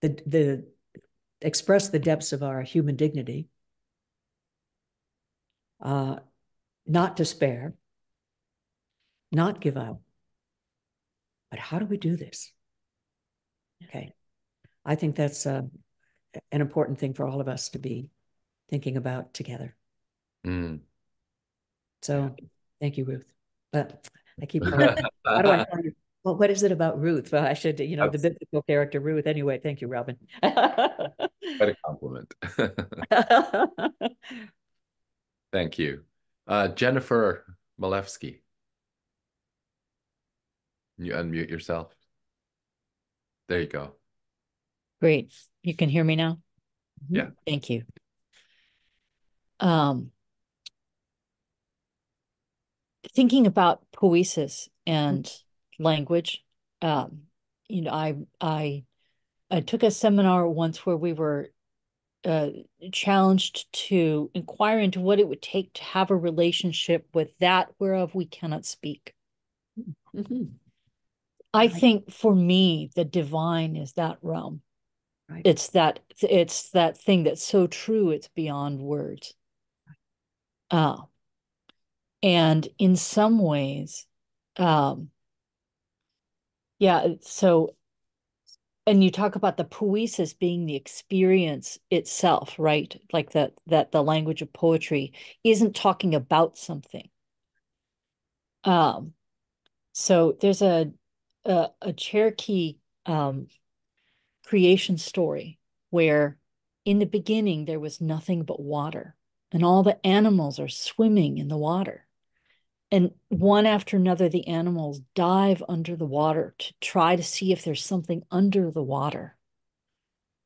the the express the depths of our human dignity, uh, not despair, not give up. But how do we do this? Okay, I think that's uh, an important thing for all of us to be thinking about together. Mm. So thank you, Ruth. But I keep [laughs] how do I tell you? Well, what is it about Ruth? Well, I should, you know, That's... the biblical character Ruth. Anyway, thank you, Robin. what a compliment. [laughs] thank you. Uh, Jennifer Malevsky. You unmute yourself. There you go. Great. You can hear me now? Yeah. Thank you. Um, thinking about poiesis and mm-hmm. language, um, you know, I I I took a seminar once where we were uh, challenged to inquire into what it would take to have a relationship with that whereof we cannot speak. Mm-hmm. I think for me, the divine is that realm. Right. It's that it's that thing that's so true it's beyond words. Uh, and in some ways, um, yeah, so, and you talk about the poiesis being the experience itself, right? Like that, that the language of poetry isn't talking about something. Um, So there's a a, a Cherokee um, creation story where in the beginning there was nothing but water, and all the animals are swimming in the water. And one after another, the animals dive under the water to try to see if there's something under the water.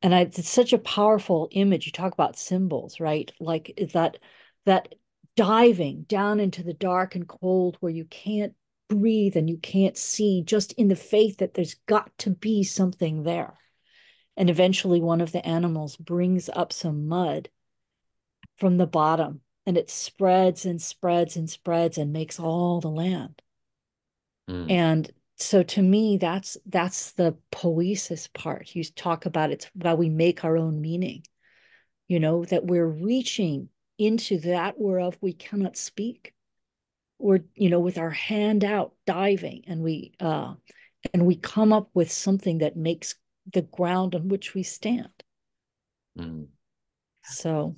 And I, it's such a powerful image. You talk about symbols, right? Like that that diving down into the dark and cold where you can't breathe and you can't see, just in the faith that there's got to be something there. And eventually, one of the animals brings up some mud from the bottom and it spreads and spreads and spreads and makes all the land. Mm. And so to me, that's that's the poesis part. You talk about it's how we make our own meaning, you know, that we're reaching into that whereof we cannot speak. We're, you know, with our hand out diving and we uh and we come up with something that makes the ground on which we stand. Mm. So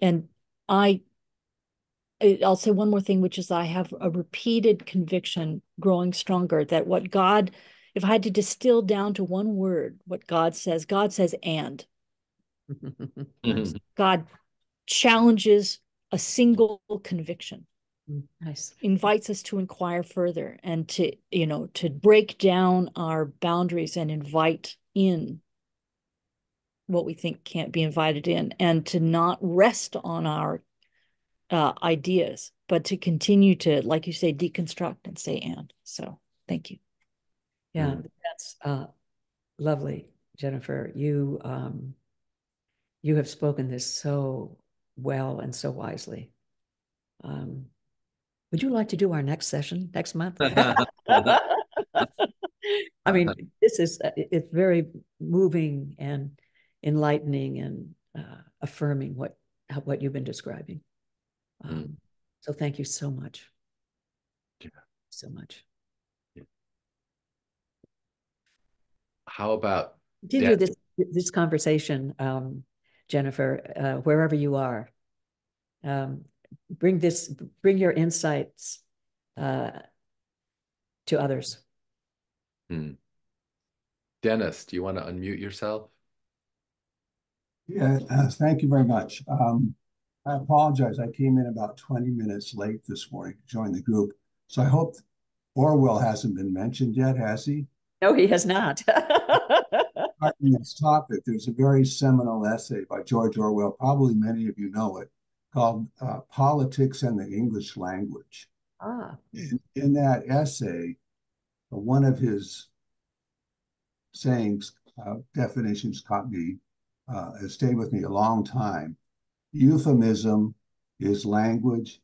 and I I'll say one more thing, which is I have a repeated conviction growing stronger that what God, if I had to distill down to one word, what God says, God says, and. [laughs] Mm-hmm. God challenges a single conviction. Nice. Invites us to inquire further and to, you know, to break down our boundaries and invite in what we think can't be invited in and to not rest on our uh, ideas, but to continue to, like you say, deconstruct and say and. So thank you. Yeah, mm. that's uh, lovely, Jennifer. You um, you have spoken this so well and so wisely. Um, would you like to do our next session next month? [laughs] I mean, this is uh, it's very moving and enlightening and uh, affirming what what you've been describing. Um, mm. So thank you so much. Yeah. So much. Yeah. How about continue this this conversation, um, Jennifer, uh, wherever you are. Um, bring this, bring your insights uh, to others. Hmm. Dennis, do you want to unmute yourself? Yeah, uh, thank you very much. Um, I apologize. I came in about 20 minutes late this morning to join the group. So I hope Orwell hasn't been mentioned yet, has he? No, he has not. [laughs] On this topic, there's a very seminal essay by George Orwell, probably many of you know it, called uh, Politics and the English Language. Ah. In, in that essay, one of his sayings, uh, definitions caught me, uh, has stayed with me a long time Euphemism is language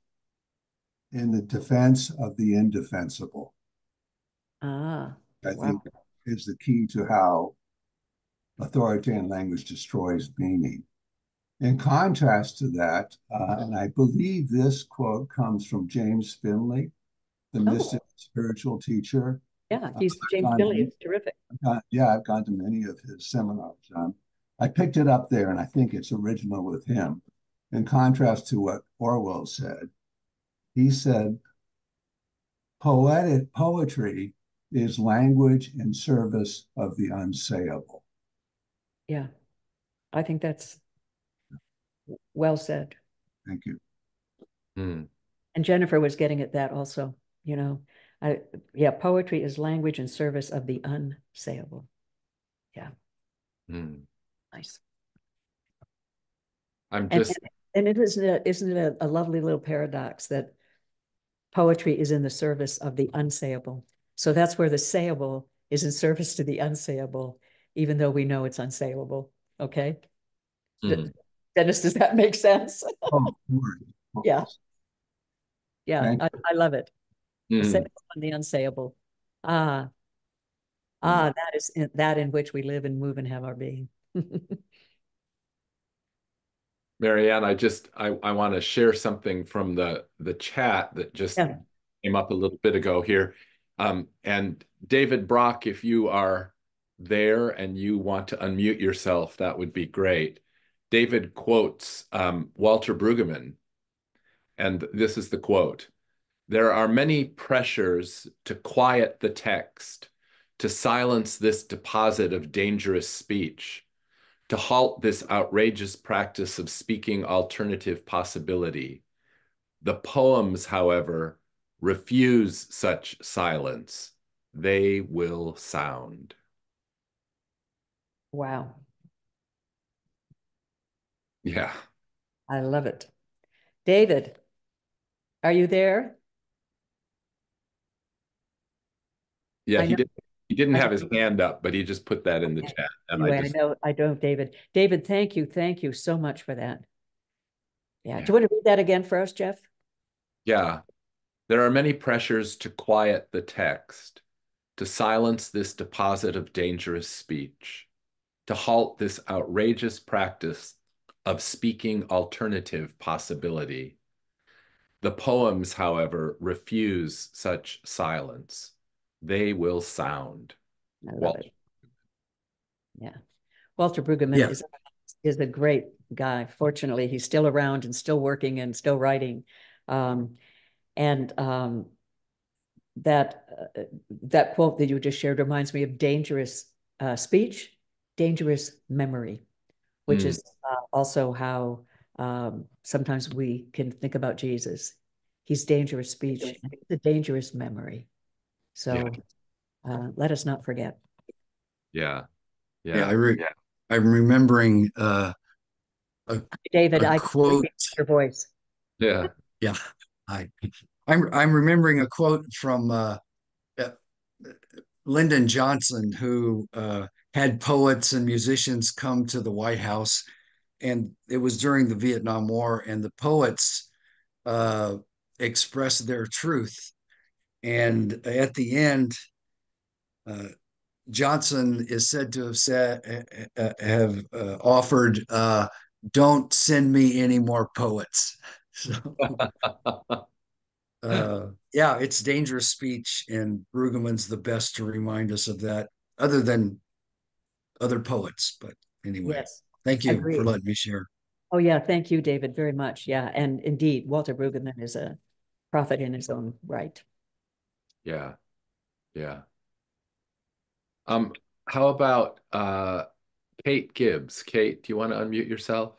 in the defense of the indefensible. Ah, I wow. think is the key to how authoritarian language destroys meaning. In contrast to that, uh, and I believe this quote comes from James Finley, the oh. mystic spiritual teacher. Yeah, he's uh, James Finley It's terrific. Gone, yeah, I've gone to many of his seminars. Um, I picked it up there, and I think it's original with him in contrast to what Orwell said. He said, Poetic poetry is language in service of the unsayable. Yeah, I think that's well said. Thank you. Hmm. And Jennifer was getting at that also, you know. I, yeah, poetry is language in service of the unsayable. Yeah. Hmm. Nice. I'm just and, and it isn't it, isn't it a, a lovely little paradox that poetry is in the service of the unsayable. So that's where the sayable is in service to the unsayable, even though we know it's unsayable. Okay. Mm. Dennis, does that make sense? [laughs] oh, yeah. Yeah, I, I, love it. Mm. The sayable and the unsayable. Ah, ah, that is in, that in which we live and move and have our being. [laughs] Marianne, I just I, I want to share something from the the chat that just yeah. came up a little bit ago here. Um, and David Brock, if you are there and you want to unmute yourself, that would be great. David quotes um, Walter Brueggemann, and this is the quote. There are many pressures to quiet the text, to silence this deposit of dangerous speech, to halt this outrageous practice of speaking alternative possibility. The poems, however, refuse such silence. They will sound. Wow. Yeah. I love it. David, are you there? Yeah, he didn't he didn't have his hand up, but he just put that in the Okay. chat. And Anyway, I I know, I don't, David. David, thank you, thank you so much for that. Yeah, Yeah. do you want to read that again for us, Jeff? Yeah. There are many pressures to quiet the text, to silence this deposit of dangerous speech, to halt this outrageous practice of speaking alternative possibility. The poems, however, refuse such silence. They will sound. I love Walter. it. Yeah. Walter Brueggemann Yeah. is, is a great guy. Fortunately, he's still around and still working and still writing. Um, and um, that uh, that quote that you just shared reminds me of dangerous uh, speech, dangerous memory, which Mm. is uh, also how um, sometimes we can think about Jesus. He's dangerous speech, and he's a dangerous memory. So uh, let us not forget. Yeah. Yeah, I re- I'm remembering uh, David, a I quote. your voice. Yeah. Yeah, I, I'm I'm remembering a quote from uh, uh, Lyndon Johnson, who uh, had poets and musicians come to the White House, and it was during the Vietnam War, and the poets uh, expressed their truth, and at the end, uh, Johnson is said to have said uh, uh, have uh, offered, uh, "Don't send me any more poets." [laughs] So uh, yeah, it's dangerous speech, and Brueggemann's the best to remind us of that, other than other poets. But anyway, Yes. thank you Agreed. for letting me share. Oh, yeah. Thank you, David, very much. Yeah. And indeed, Walter Brueggemann is a prophet in his own right. Yeah. Yeah. Um, how about uh Kate Gibbs? Kate, do you want to unmute yourself?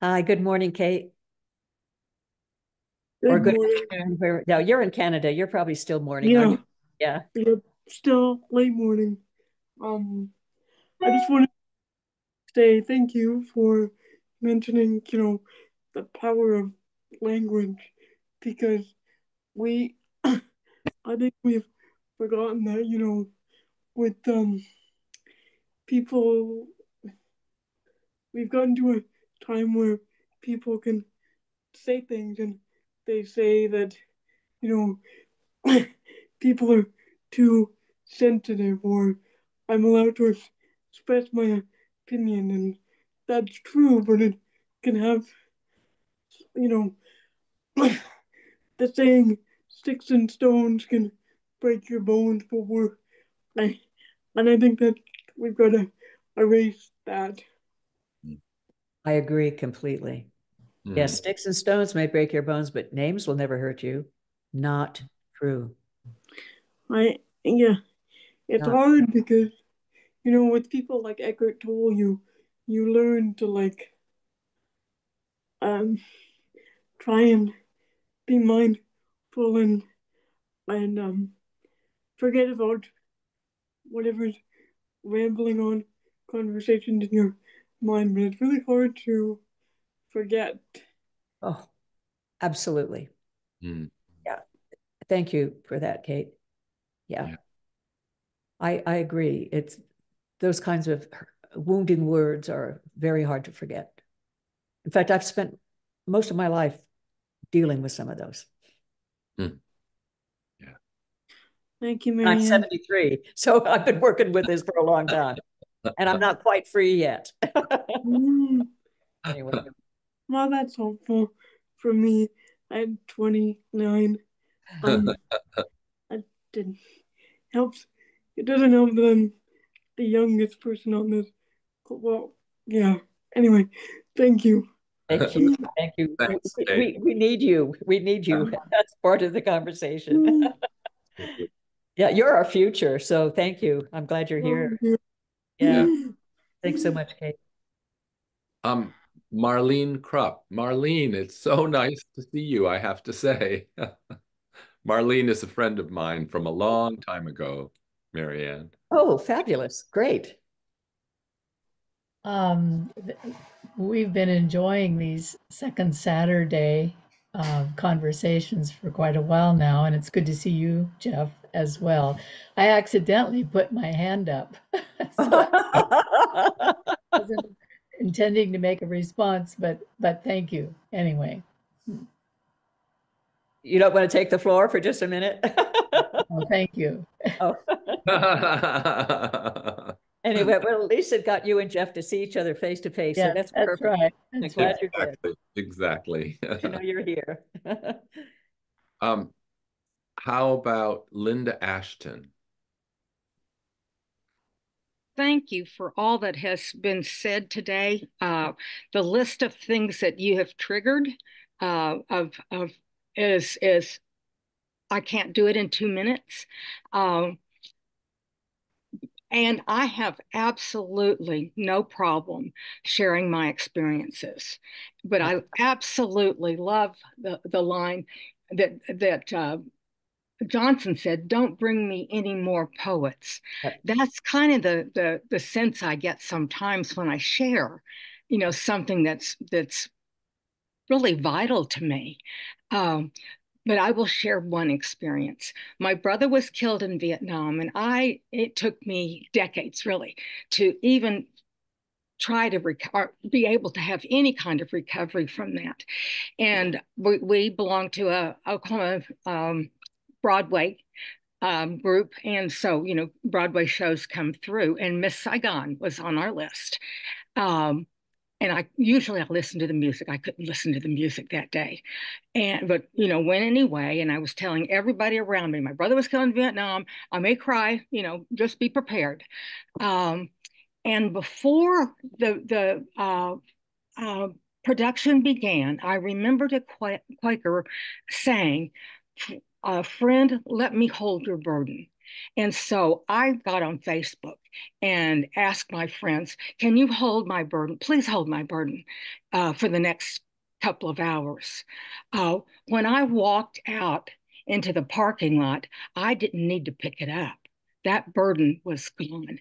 Hi, good morning, Kate. Good Or good morning. afternoon. Where, no, you're in Canada. You're probably still morning, aren't you? Yeah. Still late morning. Um, I just want to say thank you for mentioning, you know, the power of language because we, [coughs] I think we've forgotten that, you know, with um people, we've gotten to a time where people can say things and they say that, you know, [coughs] people are too sensitive or I'm allowed to express my opinion and that's true, but it can have, you know, [clears throat] the saying sticks and stones can break your bones, but we're, I, and I think that we've got to erase that. I agree completely. Mm-hmm. Yes, sticks and stones may break your bones, but names will never hurt you. Not true. I yeah, it's Yeah. hard because you know with people like Eckhart Tolle, you you learn to like um try and be mindful and and um forget about whatever's rambling on conversations in your mind, but it's really hard to forget. Oh, absolutely. Mm. Thank you for that, Kate. Yeah. Yeah. I, I agree. It's those kinds of wounding words are very hard to forget. In fact, I've spent most of my life dealing with some of those. Yeah. Thank you, I'm 73, so [laughs] I've been working with this for a long time, and I'm not quite free yet. [laughs] Mm, Anyway, well, that's helpful for me. I'm 29. Um, [laughs] it didn't helps. It doesn't help that I'm the youngest person on this. Well, yeah. Anyway, thank you. Thank you. [laughs] Thank you. Thanks, we, we, we need you. We need you. [laughs] That's part of the conversation. [laughs] yeah, you're our future. So thank you. I'm glad you're here. Yeah. Thanks so much, Kate. Um, Marlene Krupp. Marlene, it's so nice to see you, I have to say. Marlene is a friend of mine from a long time ago, Marianne. Oh, fabulous. Great. Um, we've been enjoying these second Saturday uh, conversations for quite a while now, and it's good to see you, Jeff, as well. I accidentally put my hand up. [laughs] I wasn't intending to make a response, but but thank you anyway. You don't want to take the floor for just a minute? [laughs] Oh, thank you. oh. [laughs] Anyway, well, at least it got you and Jeff to see each other face to face. Yeah, so that's, that's perfect. right. That's glad right. you're here. exactly. Exactly. You know you're here. [laughs] Um, how about Linda Ashton? Thank you for all that has been said today. Uh, the list of things that you have triggered uh, of of is is I can't do it in two minutes. Um, and I have absolutely no problem sharing my experiences, but I absolutely love the the line that that uh, Johnson said, "Don't bring me any more poets." That's kind of the the the sense I get sometimes when I share, you know, something that's that's really vital to me. Um, but I will share one experience. My brother was killed in Vietnam, and I it took me decades really to even try to rec- be able to have any kind of recovery from that. And we, we belong to a Oklahoma um, Broadway um, group. And so, you know, Broadway shows come through, and Miss Saigon was on our list. Um, and I usually I listen to the music. I couldn't listen to the music that day, and but you know went anyway. And I was telling everybody around me, my brother was killed in Vietnam. I may cry, you know, just be prepared. Um, and before the the uh, uh, production began, I remembered a Quaker saying, uh, friend, let me hold your burden. And so I got on Facebook and asked my friends, can you hold my burden? Please hold my burden uh, for the next couple of hours. Uh, when I walked out into the parking lot, I didn't need to pick it up. That burden was gone.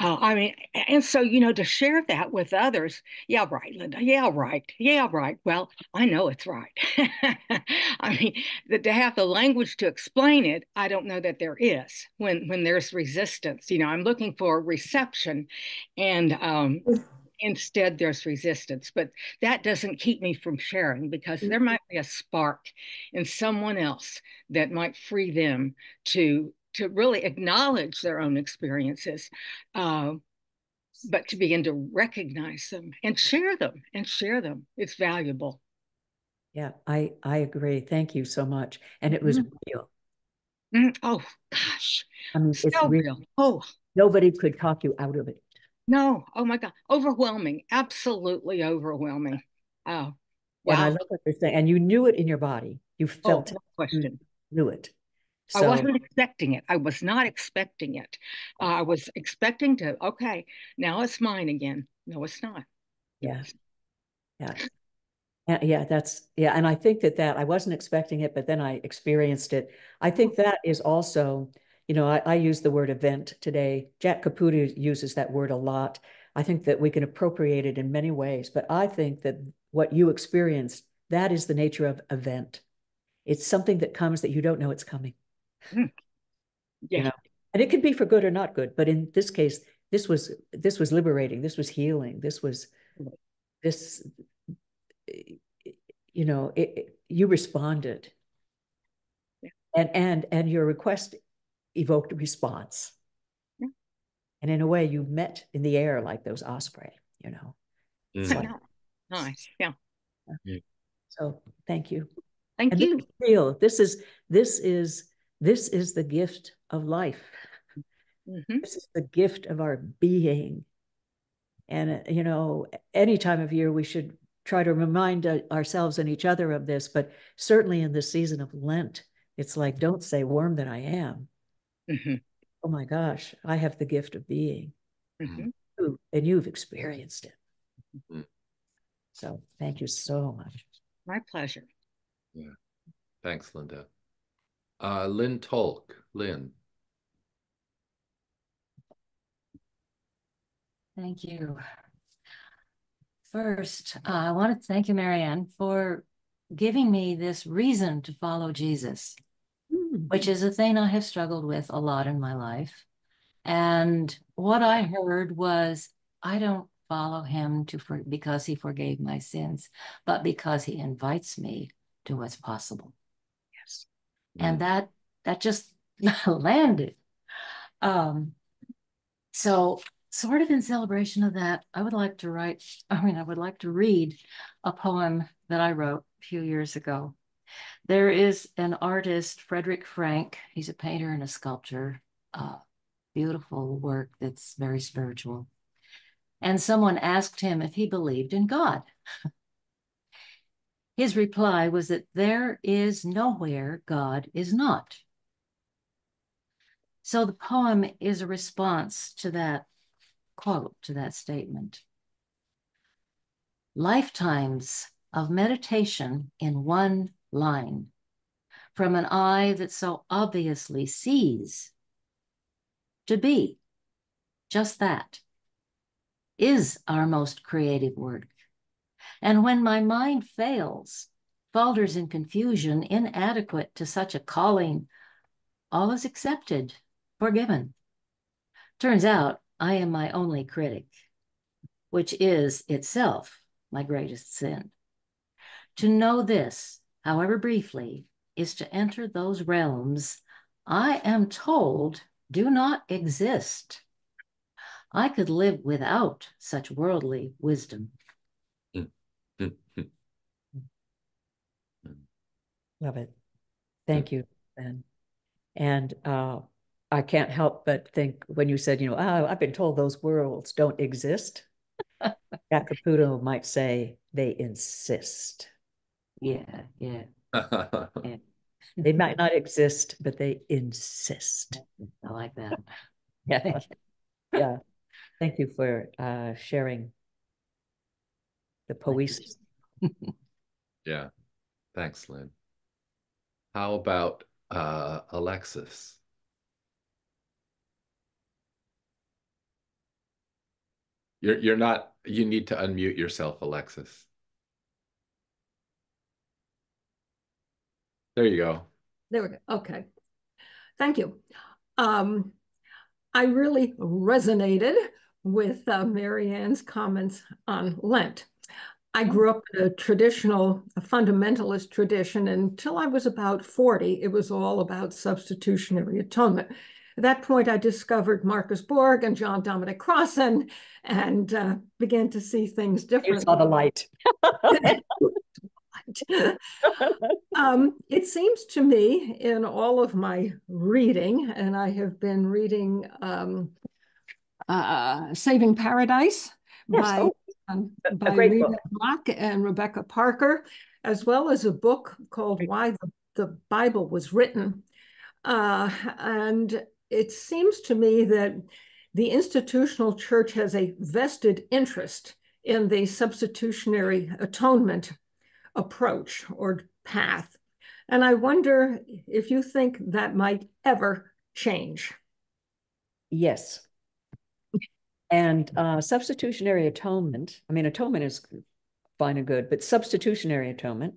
Uh, I mean, and so, you know, to share that with others, yeah, right, Linda, yeah, right, yeah, right. Well, I know it's right. [laughs] I mean, that to have the language to explain it, I don't know that there is when when there's resistance. You know, I'm looking for reception, and um, instead there's resistance. But that doesn't keep me from sharing because there might be a spark in someone else that might free them to to really acknowledge their own experiences, uh, but to begin to recognize them and share them and share them. It's valuable. Yeah, I I agree. Thank you so much. And it was Mhm. real. Mm, Oh gosh, I mean, so it's real. real. Oh Nobody could talk you out of it. no, oh my God, overwhelming, absolutely overwhelming. Oh And I wow. love what you're saying. And you knew it in your body. You Oh, felt no it. question. You knew it. I wasn't expecting it. I was not expecting it. Uh, I was expecting to, okay, now it's mine again. No, it's not. yeah, yeah. Yeah, yeah, that's yeah, and I think that that I wasn't expecting it, but then I experienced it. I think that is also, you know, I, I use the word event today. Jack Caputo uses that word a lot. I think that we can appropriate it in many ways, but I think that what you experienced, that is the nature of event. It's something that comes that you don't know it's coming. Mm. You Yeah. know, and it could be for good or not good, but in this case, this was this was liberating. This was healing. This was this you know it, it- you responded Yeah. and and and your request evoked a response Yeah. and in a way you met in the air like those osprey you know It's Mm. like- [laughs] Nice. Yeah. so thank you Thank and you. this is real this is this is this is the gift of life Mhm. this is the gift of our being and uh, you know any time of year we should try to remind uh, ourselves and each other of this, but certainly in the season of Lent, it's like, don't say worm that I am. Mm-hmm. Oh my gosh, I have the gift of being. Mm-hmm. And you've experienced it. Mm-hmm. So thank you so much. My pleasure. Yeah. Thanks, Linda. Uh, Lynn Tolk. Lynn. Thank you. First, uh, I want to thank you, Marianne, for giving me this reason to follow Jesus, mm. which is a thing I have struggled with a lot in my life. And what I heard was, I don't follow him to for, because he forgave my sins, but because he invites me to what's possible. And that that just [laughs] landed. Um, so sort of in celebration of that, I would like to write, I mean, I would like to read a poem that I wrote a few years ago. There is an artist, Frederick Franck. He's a painter and a sculptor. Uh, beautiful work that's very spiritual. And someone asked him if he believed in God. [laughs] His reply was that there is nowhere God is not. So the poem is a response to that quote, to that statement. Lifetimes of meditation in one line from an eye that so obviously sees to be just that is our most creative work. And when my mind fails, falters in confusion, inadequate to such a calling, all is accepted, forgiven. Turns out I am my only critic, which is itself my greatest sin. To know this, however briefly, is to enter those realms I am told do not exist. I could live without such worldly wisdom. [laughs] Love it. Thank you, Ben. And uh, I can't help but think when you said, you know, oh, I've been told those worlds don't exist. [laughs] Jack Caputo might say they insist. Yeah, yeah. [laughs] yeah. They might not exist, but they insist. I like that. yeah. yeah. Thank you for uh, sharing the poesis. [laughs] yeah. Thanks, Lynn. How about uh, Alexis? You're you're not you need to unmute yourself, Alexis. There you go. There we go. Okay. Thank you. Um, I really resonated with uh, Marianne's comments on Lent. I grew up in a traditional, a fundamentalist tradition. Until I was about 40, it was all about substitutionary atonement. At that point, I discovered Marcus Borg and John Dominic Crossan and uh, began to see things differently. You saw the light. [laughs] um, it seems to me in all of my reading, and I have been reading um, uh, Saving Paradise yes, by, oh, um, by Rita Brock and Rebecca Parker, as well as a book called Why the, the Bible Was Written. Uh, and it seems to me that the institutional church has a vested interest in the substitutionary atonement approach or path. And I wonder if you think that might ever change. Yes. And uh, substitutionary atonement, I mean, atonement is fine and good, but substitutionary atonement,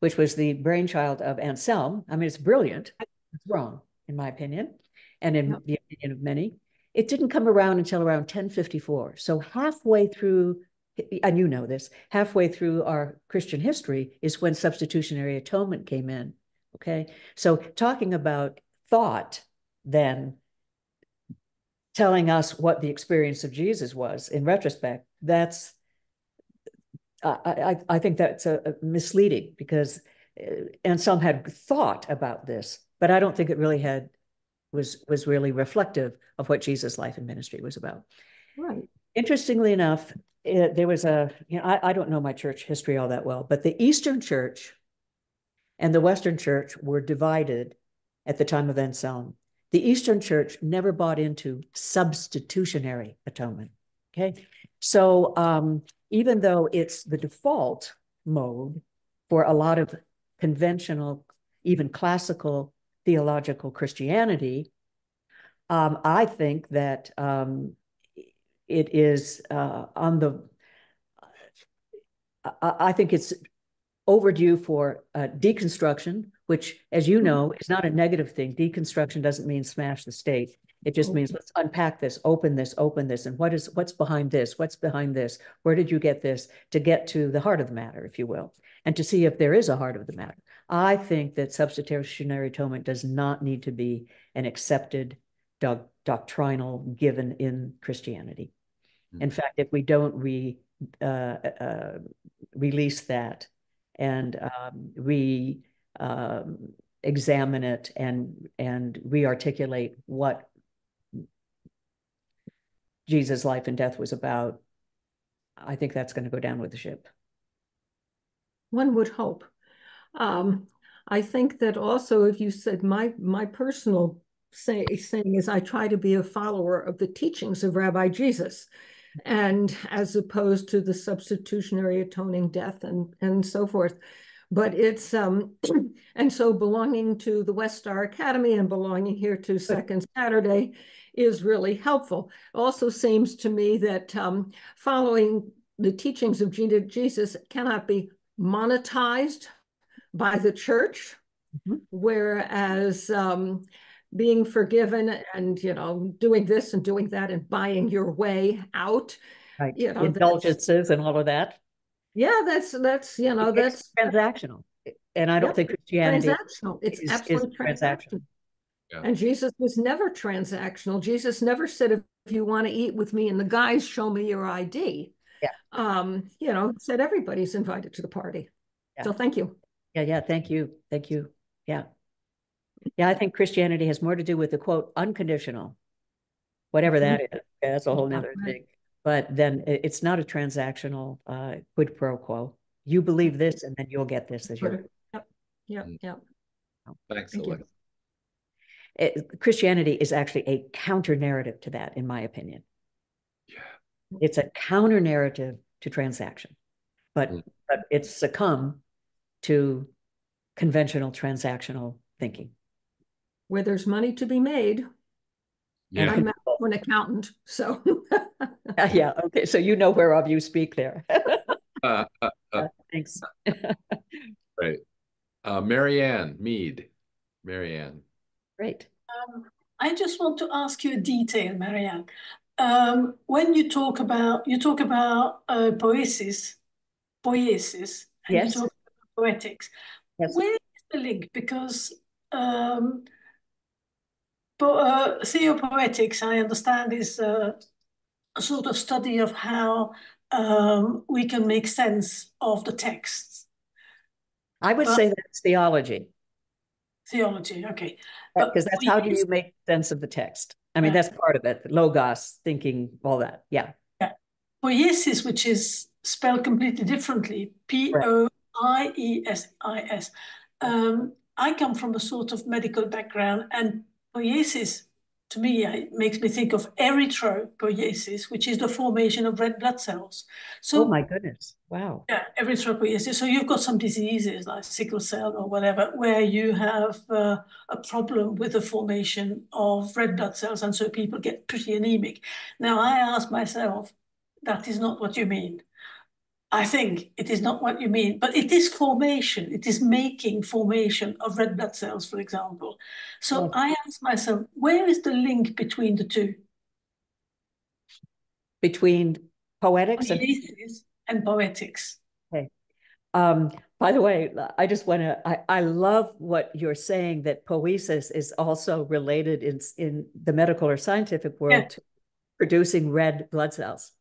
which was the brainchild of Anselm, I mean, it's brilliant. It's wrong, in my opinion and in the opinion of many. It didn't come around until around 1054. So halfway through, and you know this, halfway through our Christian history is when substitutionary atonement came in. Okay. So talking about thought then telling us what the experience of Jesus was in retrospect, that's I, I, I think that's a, a misleading because uh, Anselm had thought about this, but I don't think it really had was was really reflective of what Jesus' life and ministry was about. Right. Interestingly enough, it, there was a, you know, I, I don't know my church history all that well, but the Eastern Church and the Western Church were divided at the time of Anselm. The Eastern Church never bought into substitutionary atonement. Okay. So um, even though it's the default mode for a lot of conventional, even classical theological Christianity, um, I think that um, it is uh, on the, I, I, think it's overdue for uh, deconstruction, which, as you know, is not a negative thing. Deconstruction doesn't mean smash the state. It just means let's unpack this, open this, open this, and what is what's behind this? What's behind this? Where did you get this? To get to the heart of the matter, if you will, and to see if there is a heart of the matter. I think that substitutionary atonement does not need to be an accepted doc doctrinal given in Christianity. In mm. fact, if we don't re uh, uh, release that and um, re um, examine it and and re-articulate what Jesus' life and death was about, I think that's going to go down with the ship. One would hope. Um, I think that also, if you said my my personal say, saying is, I try to be a follower of the teachings of Rabbi Jesus, and as opposed to the substitutionary atoning death and and so forth. But it's um, [clears throat] and so belonging to the Westar Academy and belonging here to Second Saturday is really helpful. Also seems to me that um, following the teachings of Jesus cannot be monetized by the church, mm-hmm. whereas um, being forgiven and you know doing this and doing that and buying your way out, right. you know, indulgences and all of that. Yeah, that's that's you know it's that's transactional, and I don't yep. think Christianity transactional. It's is, absolutely is transactional. transactional. Yeah. And Jesus was never transactional. Jesus never said, if you want to eat with me and the guys show me your ID. Yeah. Um, you know, said everybody's invited to the party. Yeah. So thank you. Yeah, yeah. Thank you. Thank you. Yeah. Yeah, I think Christianity has more to do with the quote unconditional, whatever that is. mm-hmm. That's a whole nother thing. But then it's not a transactional uh, quid pro quo. You believe this, and then you'll get this as your. Yep. Yep. Mm. Yep. Thanks, Thank Alexa. It, Christianity is actually a counter narrative to that, in my opinion. Yeah. It's a counter narrative to transaction, but, mm. but it's succumb to conventional transactional thinking. Where there's money to be made. Yeah. And I'm an accountant, so. [laughs] yeah, okay, so you know whereof you speak there. [laughs] uh, uh, uh, thanks. [laughs] right. Uh, Marianne Mead. Marianne. Great. Um, I just want to ask you a detail, Marianne. Um, when you talk about you talk about uh, poiesis, poiesis, and yes. you talk about poetics. Yes. Where is the link? Because um, po uh, theopoetics, I understand, is a, sort of study of how um, we can make sense of the texts. I would say that's theology. Theology, okay. Because that's how do you make sense of the text? I mean, yeah. that's part of it. Logos, thinking, all that. Yeah. Yeah. Poiesis, which is spelled completely differently, P O I E S I S. Um, I come from a sort of medical background, and poiesis to me, it makes me think of erythropoiesis, which is the formation of red blood cells. So, oh my goodness, wow. Yeah, erythropoiesis. So you've got some diseases like sickle cell or whatever, where you have uh, a problem with the formation of red blood cells, and so people get pretty anemic. Now I ask myself, that is not what you mean. I think it is not what you mean, but it is formation. It is making formation of red blood cells, for example. So I ask myself, where is the link between the two? Between poetics and, and poetics. Okay. Um, by the way, I just want to, I, I love what you're saying that poesis is also related in, in the medical or scientific world yeah. to producing red blood cells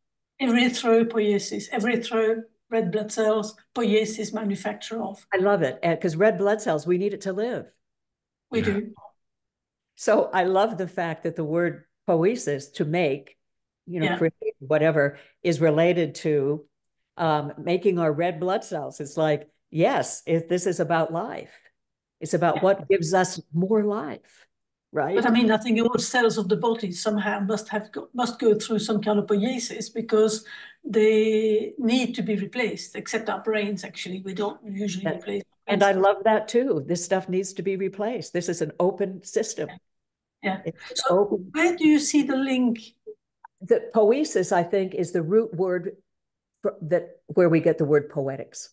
erythropoiesis, erythro red blood cells, poiesis manufacture of. I love it because red blood cells, we need it to live. We yeah. do. So I love the fact that the word poiesis, to make, you know, yeah. whatever is related to um, making our red blood cells. It's like, yes, if this is about life, it's about yeah. what gives us more life, right? But I mean, I think all cells of the body somehow must have go, must go through some kind of poiesis because they need to be replaced. Except our brains, actually, we don't usually yeah. replace. And I love that too. This stuff needs to be replaced. This is an open system. Yeah. yeah. So, open. where do you see the link? The poiesis, I think, is the root word that where we get the word poetics.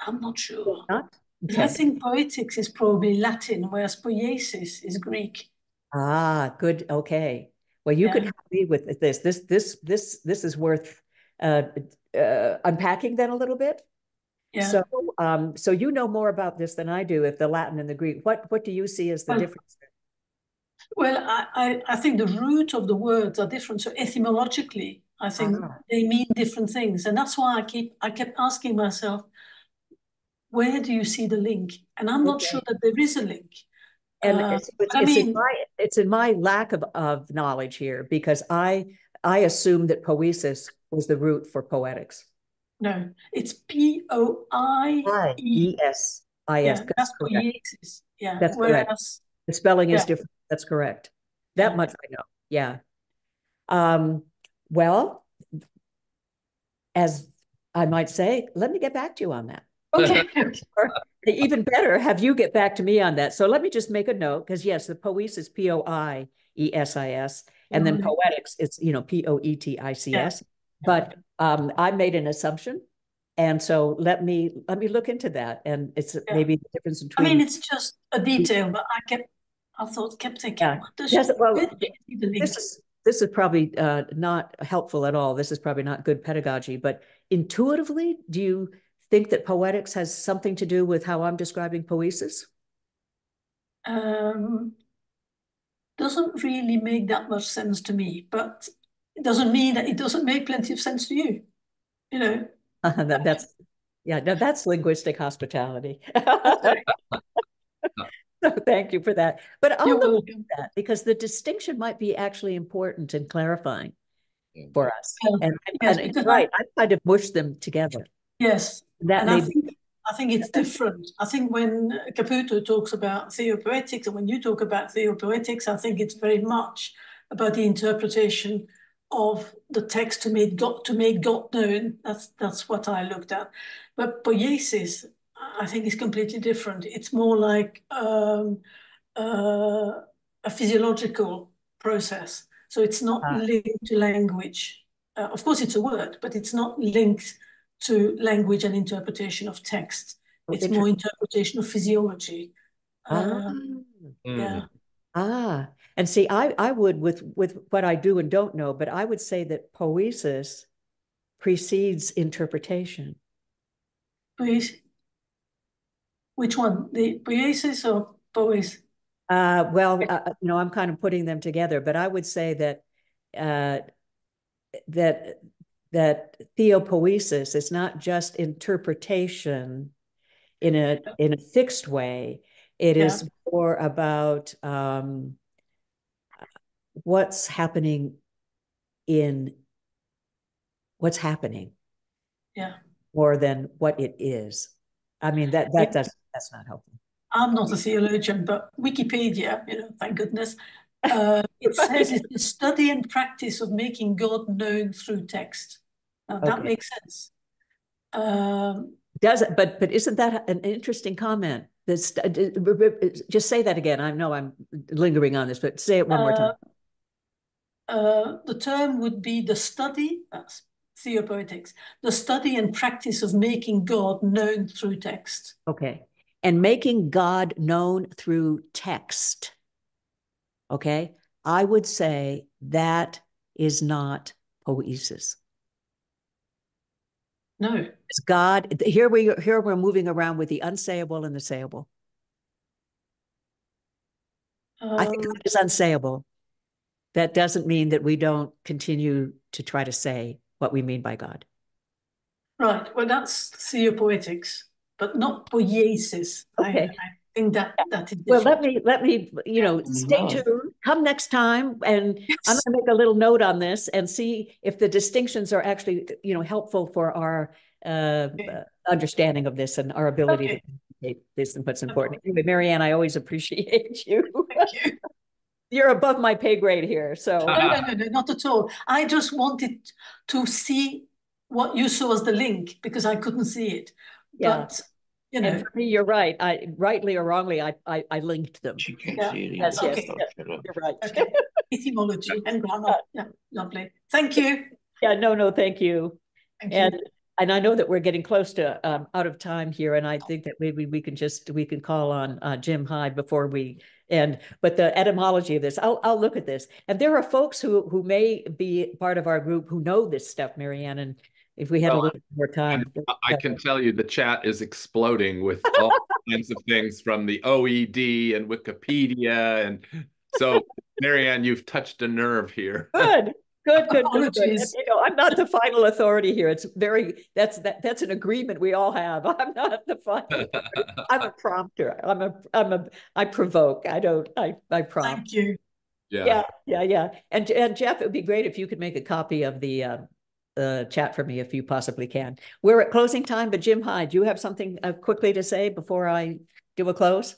I'm not sure. Not? I think poetics is probably Latin, whereas poiesis is Greek. Ah, good. Okay. Well, you yeah. could help me with this. This this this this is worth uh, uh, unpacking then a little bit. Yeah. So, um, so you know more about this than I do. If the Latin and the Greek, what what do you see as the well, difference? Well, I, I I think the root of the words are different. So etymologically, I think ah. they mean different things, and that's why I keep I kept asking myself, where do you see the link? And I'm not okay. sure that there is a link. And uh, it's, it's, I mean, in my, it's in my lack of, of knowledge here because I I assumed that poesis was the root for poetics. No, it's P O I E S I S. That's poiesis. Yeah, that's Whereas, correct. The spelling is yeah. different. That's correct. That yeah. much I know. Yeah. Um, well, as I might say, let me get back to you on that. Okay. [laughs] even better, have you get back to me on that. So let me just make a note because yes, the poesis is P O I E S I S, and mm-hmm. then poetics it's you know P O E T I C S. But um, I made an assumption, and so let me let me look into that. And it's yeah. maybe the difference between. I mean, it's just a detail, but I kept I thought kept thinking, yeah. what does yes, well, this is this is probably uh, not helpful at all. This is probably not good pedagogy, but intuitively, do you think that poetics has something to do with how I'm describing poesis? Um, doesn't really make that much sense to me, but it doesn't mean that it doesn't make plenty of sense to you. You know. Uh, [laughs] that, that's yeah, no, that's linguistic hospitality. [laughs] so thank you for that. But I'll look at that because the distinction might be actually important and clarifying for us. and, yes, and right, I kind of mushed them together. Yes. That and I think, I think it's different. I think when Caputo talks about theopoetics and when you talk about theopoetics, I think it's very much about the interpretation of the text to make God to make God known. That's that's what I looked at. But poiesis, I think, is completely different. It's more like um, uh, a physiological process. So it's not ah. linked to language. Uh, of course, it's a word, but it's not linked to language and interpretation of text. Oh, it's more interpretation of physiology. Ah. Uh, yeah. Ah, and see, I I would with with what I do and don't know, but I would say that poesis precedes interpretation. Poiesis. Which one? The poesis or poiesis? Uh, well, uh, you know, I'm kind of putting them together, but I would say that uh, that that theopoiesis is not just interpretation in a in a fixed way. It yeah. is more about um, what's happening in what's happening. Yeah. More than what it is. I mean that that does that's not helpful. I'm not a theologian, but Wikipedia, you know, thank goodness, uh, it says [laughs] it's the study and practice of making God known through text. Now, that makes sense. Um, Does it? But but isn't that an interesting comment? This uh, just say that again. I know I'm lingering on this, but say it one uh, more time. Uh, uh, the term would be the study. That's theopoetics. The study and practice of making God known through text. Okay, and making God known through text. Okay, I would say that is not poiesis. No. It's God. Here we here we're moving around with the unsayable and the sayable. Um, I think God um, is unsayable. That doesn't mean that we don't continue to try to say what we mean by God. Right. Well, that's theopoetics, but not poiesis. Okay. Think that that is well let me let me you know stay tuned come next time and yes. i'm going to make a little note on this and see if the distinctions are actually you know helpful for our uh, okay. uh understanding of this and our ability okay. to communicate this and what's important anyway marianne i always appreciate [laughs] you, you. you're above my pay grade here so no, no no no not at all i just wanted to see what you saw as the link because i couldn't see it yeah. but you know, and for me, you're right. I rightly or wrongly, I I, I linked them. She can't yeah. see it. Yes, okay. yes, yes, you're right. Okay. Etymology and grammar. Yeah, lovely. Thank you. Yeah, no, no, thank you. Thank and you. and I know that we're getting close to um, out of time here, and I think that maybe we can just we can call on uh, Jim Hyde before we end. But the etymology of this, I'll I'll look at this. And there are folks who who may be part of our group who know this stuff, Marianne, and if we had well, a little more time. I, I can tell you the chat is exploding with [laughs] all kinds of things from the OED and Wikipedia. And so, Marianne, you've touched a nerve here. Good. Good, good, good, good. You know, I'm not the final authority here. It's very that's that that's an agreement we all have. [laughs] I'm not the final. I'm a [laughs] prompter. I'm a I'm a I provoke. I don't I I prompt. Thank you. Yeah. Yeah, yeah, yeah. And and Jeff, it would be great if you could make a copy of the uh, the chat for me if you possibly can. We're at closing time, but Jim Hyde, do you have something uh, quickly to say before I do a close?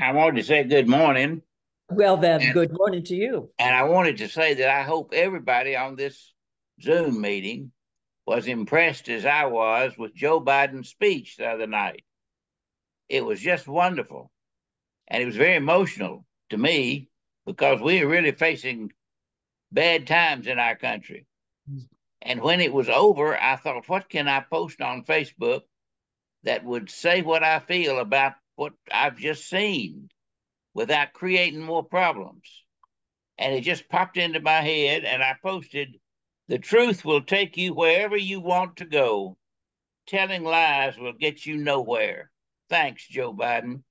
I wanted to say good morning. Well, then, and, good morning to you. And I wanted to say that I hope everybody on this Zoom meeting was impressed as I was with Joe Biden's speech the other night. It was just wonderful. And it was very emotional to me because we are really facing bad times in our country. And when it was over, I thought, what can I post on Facebook that would say what I feel about what I've just seen without creating more problems? And it just popped into my head, and I posted, The truth will take you wherever you want to go. Telling lies will get you nowhere. Thanks, Joe Biden.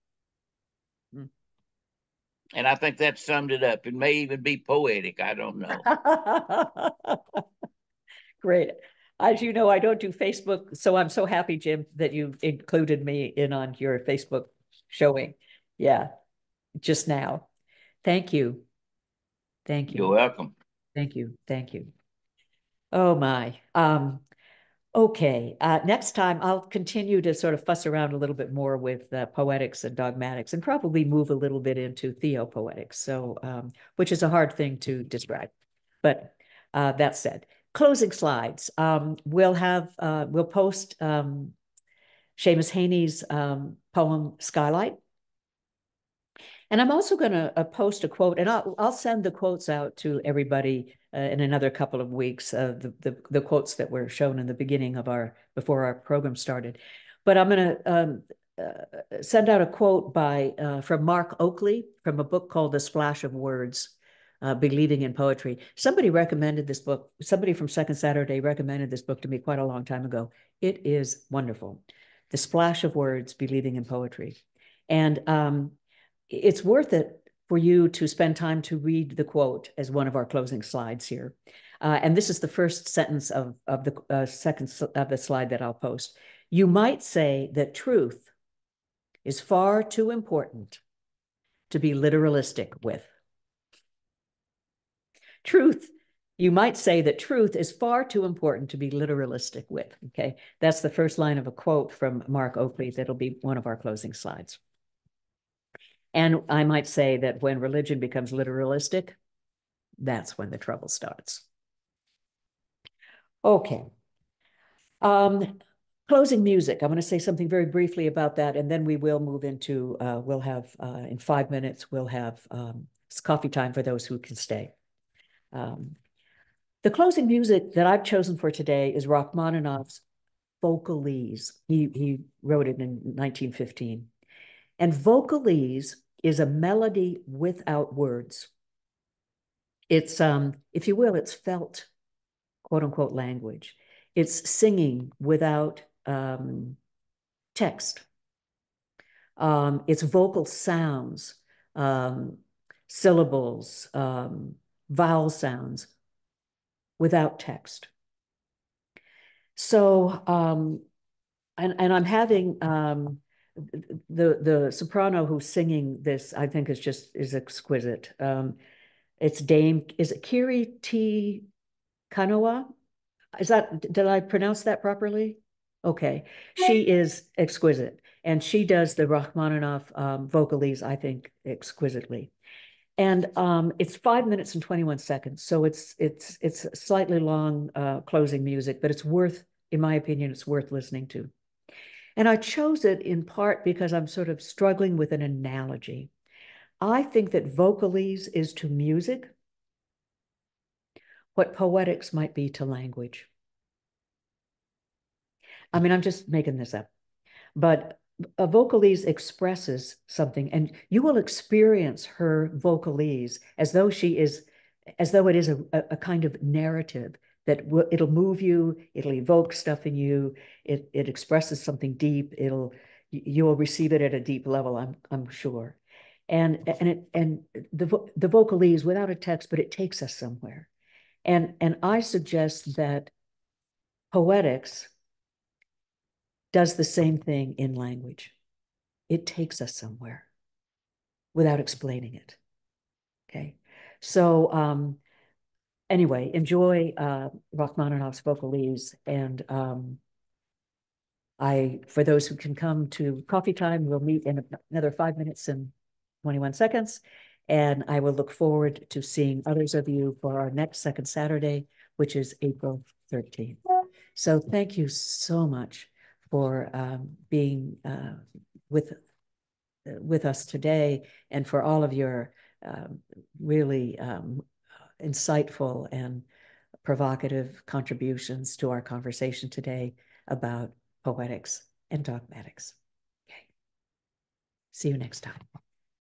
And I think that summed it up. It may even be poetic. I don't know. [laughs] Great. As you know, I don't do Facebook, so I'm so happy, Jim, that you've included me in on your Facebook showing. Yeah, just now. Thank you. Thank you. You're welcome. Thank you. Thank you. Oh my. Um, okay. Uh, next time I'll continue to sort of fuss around a little bit more with uh, poetics and dogmatics and probably move a little bit into theopoetics. So, um, which is a hard thing to describe. But uh, that said, closing slides. Um, we'll have, uh, we'll post um, Seamus Heaney's um, poem Skylight. And I'm also going to uh, post a quote, and I'll, I'll send the quotes out to everybody uh, in another couple of weeks, uh, the, the, the, quotes that were shown in the beginning of our, before our program started. But I'm going to um, uh, send out a quote by, uh, from Mark Oakley from a book called The Splash of Words uh, believing in poetry. Somebody recommended this book. Somebody from Second Saturday recommended this book to me quite a long time ago. It is wonderful. The Splash of Words, Believing in Poetry. And um, it's worth it for you to spend time to read the quote as one of our closing slides here. Uh, and this is the first sentence of, of the uh, second of the slide that I'll post. You might say that truth is far too important to be literalistic with truth, you might say that truth is far too important to be literalistic with. Okay, that's the first line of a quote from Mark Oakley that'll be one of our closing slides. And I might say that when religion becomes literalistic, that's when the trouble starts. Okay. Um, closing music. I'm going to say something very briefly about that, and then we will move into, uh, we'll have, uh, in five minutes, we'll have um, coffee time for those who can stay. Um, the closing music that I've chosen for today is Rachmaninoff's Vocalise. He, he wrote it in 1915. And Vocalise is a melody without words. It's, um, if you will, it's felt, quote unquote, language. It's singing without um, text. Um, it's vocal sounds, um, syllables, um, vowel sounds without text. So, um, and, and I'm having um, the the soprano who's singing this, I think, is just is exquisite. Um, it's Dame, is it Kiri Te Kanawa? Is that, did I pronounce that properly? Okay, she is exquisite, and she does the Rachmaninoff um, Vocalise, I think, exquisitely. And um, it's five minutes and 21 seconds, so it's it's it's slightly long uh, closing music, but it's worth, in my opinion, it's worth listening to. And I chose it in part because I'm sort of struggling with an analogy. I think that vocalise is to music what poetics might be to language. I mean, I'm just making this up, but a vocalise expresses something, and you will experience her vocalise as though she is, as though it is a, a kind of narrative that it'll move you, it'll evoke stuff in you, it it expresses something deep, it'll you will receive it at a deep level. I'm I'm sure, and and it and the the vocalise without a text, but it takes us somewhere, and and I suggest that poetics does the same thing in language. It takes us somewhere without explaining it. Okay. So um, anyway, enjoy uh, Rachmaninoff's Vocalise. And um, I, for those who can come to coffee time, we'll meet in another five minutes and 21 seconds. And I will look forward to seeing others of you for our next second Saturday, which is April 13th. So thank you so much for um, being uh, with with us today and for all of your um, really um, insightful and provocative contributions to our conversation today about poetics and dogmatics. Okay. See you next time.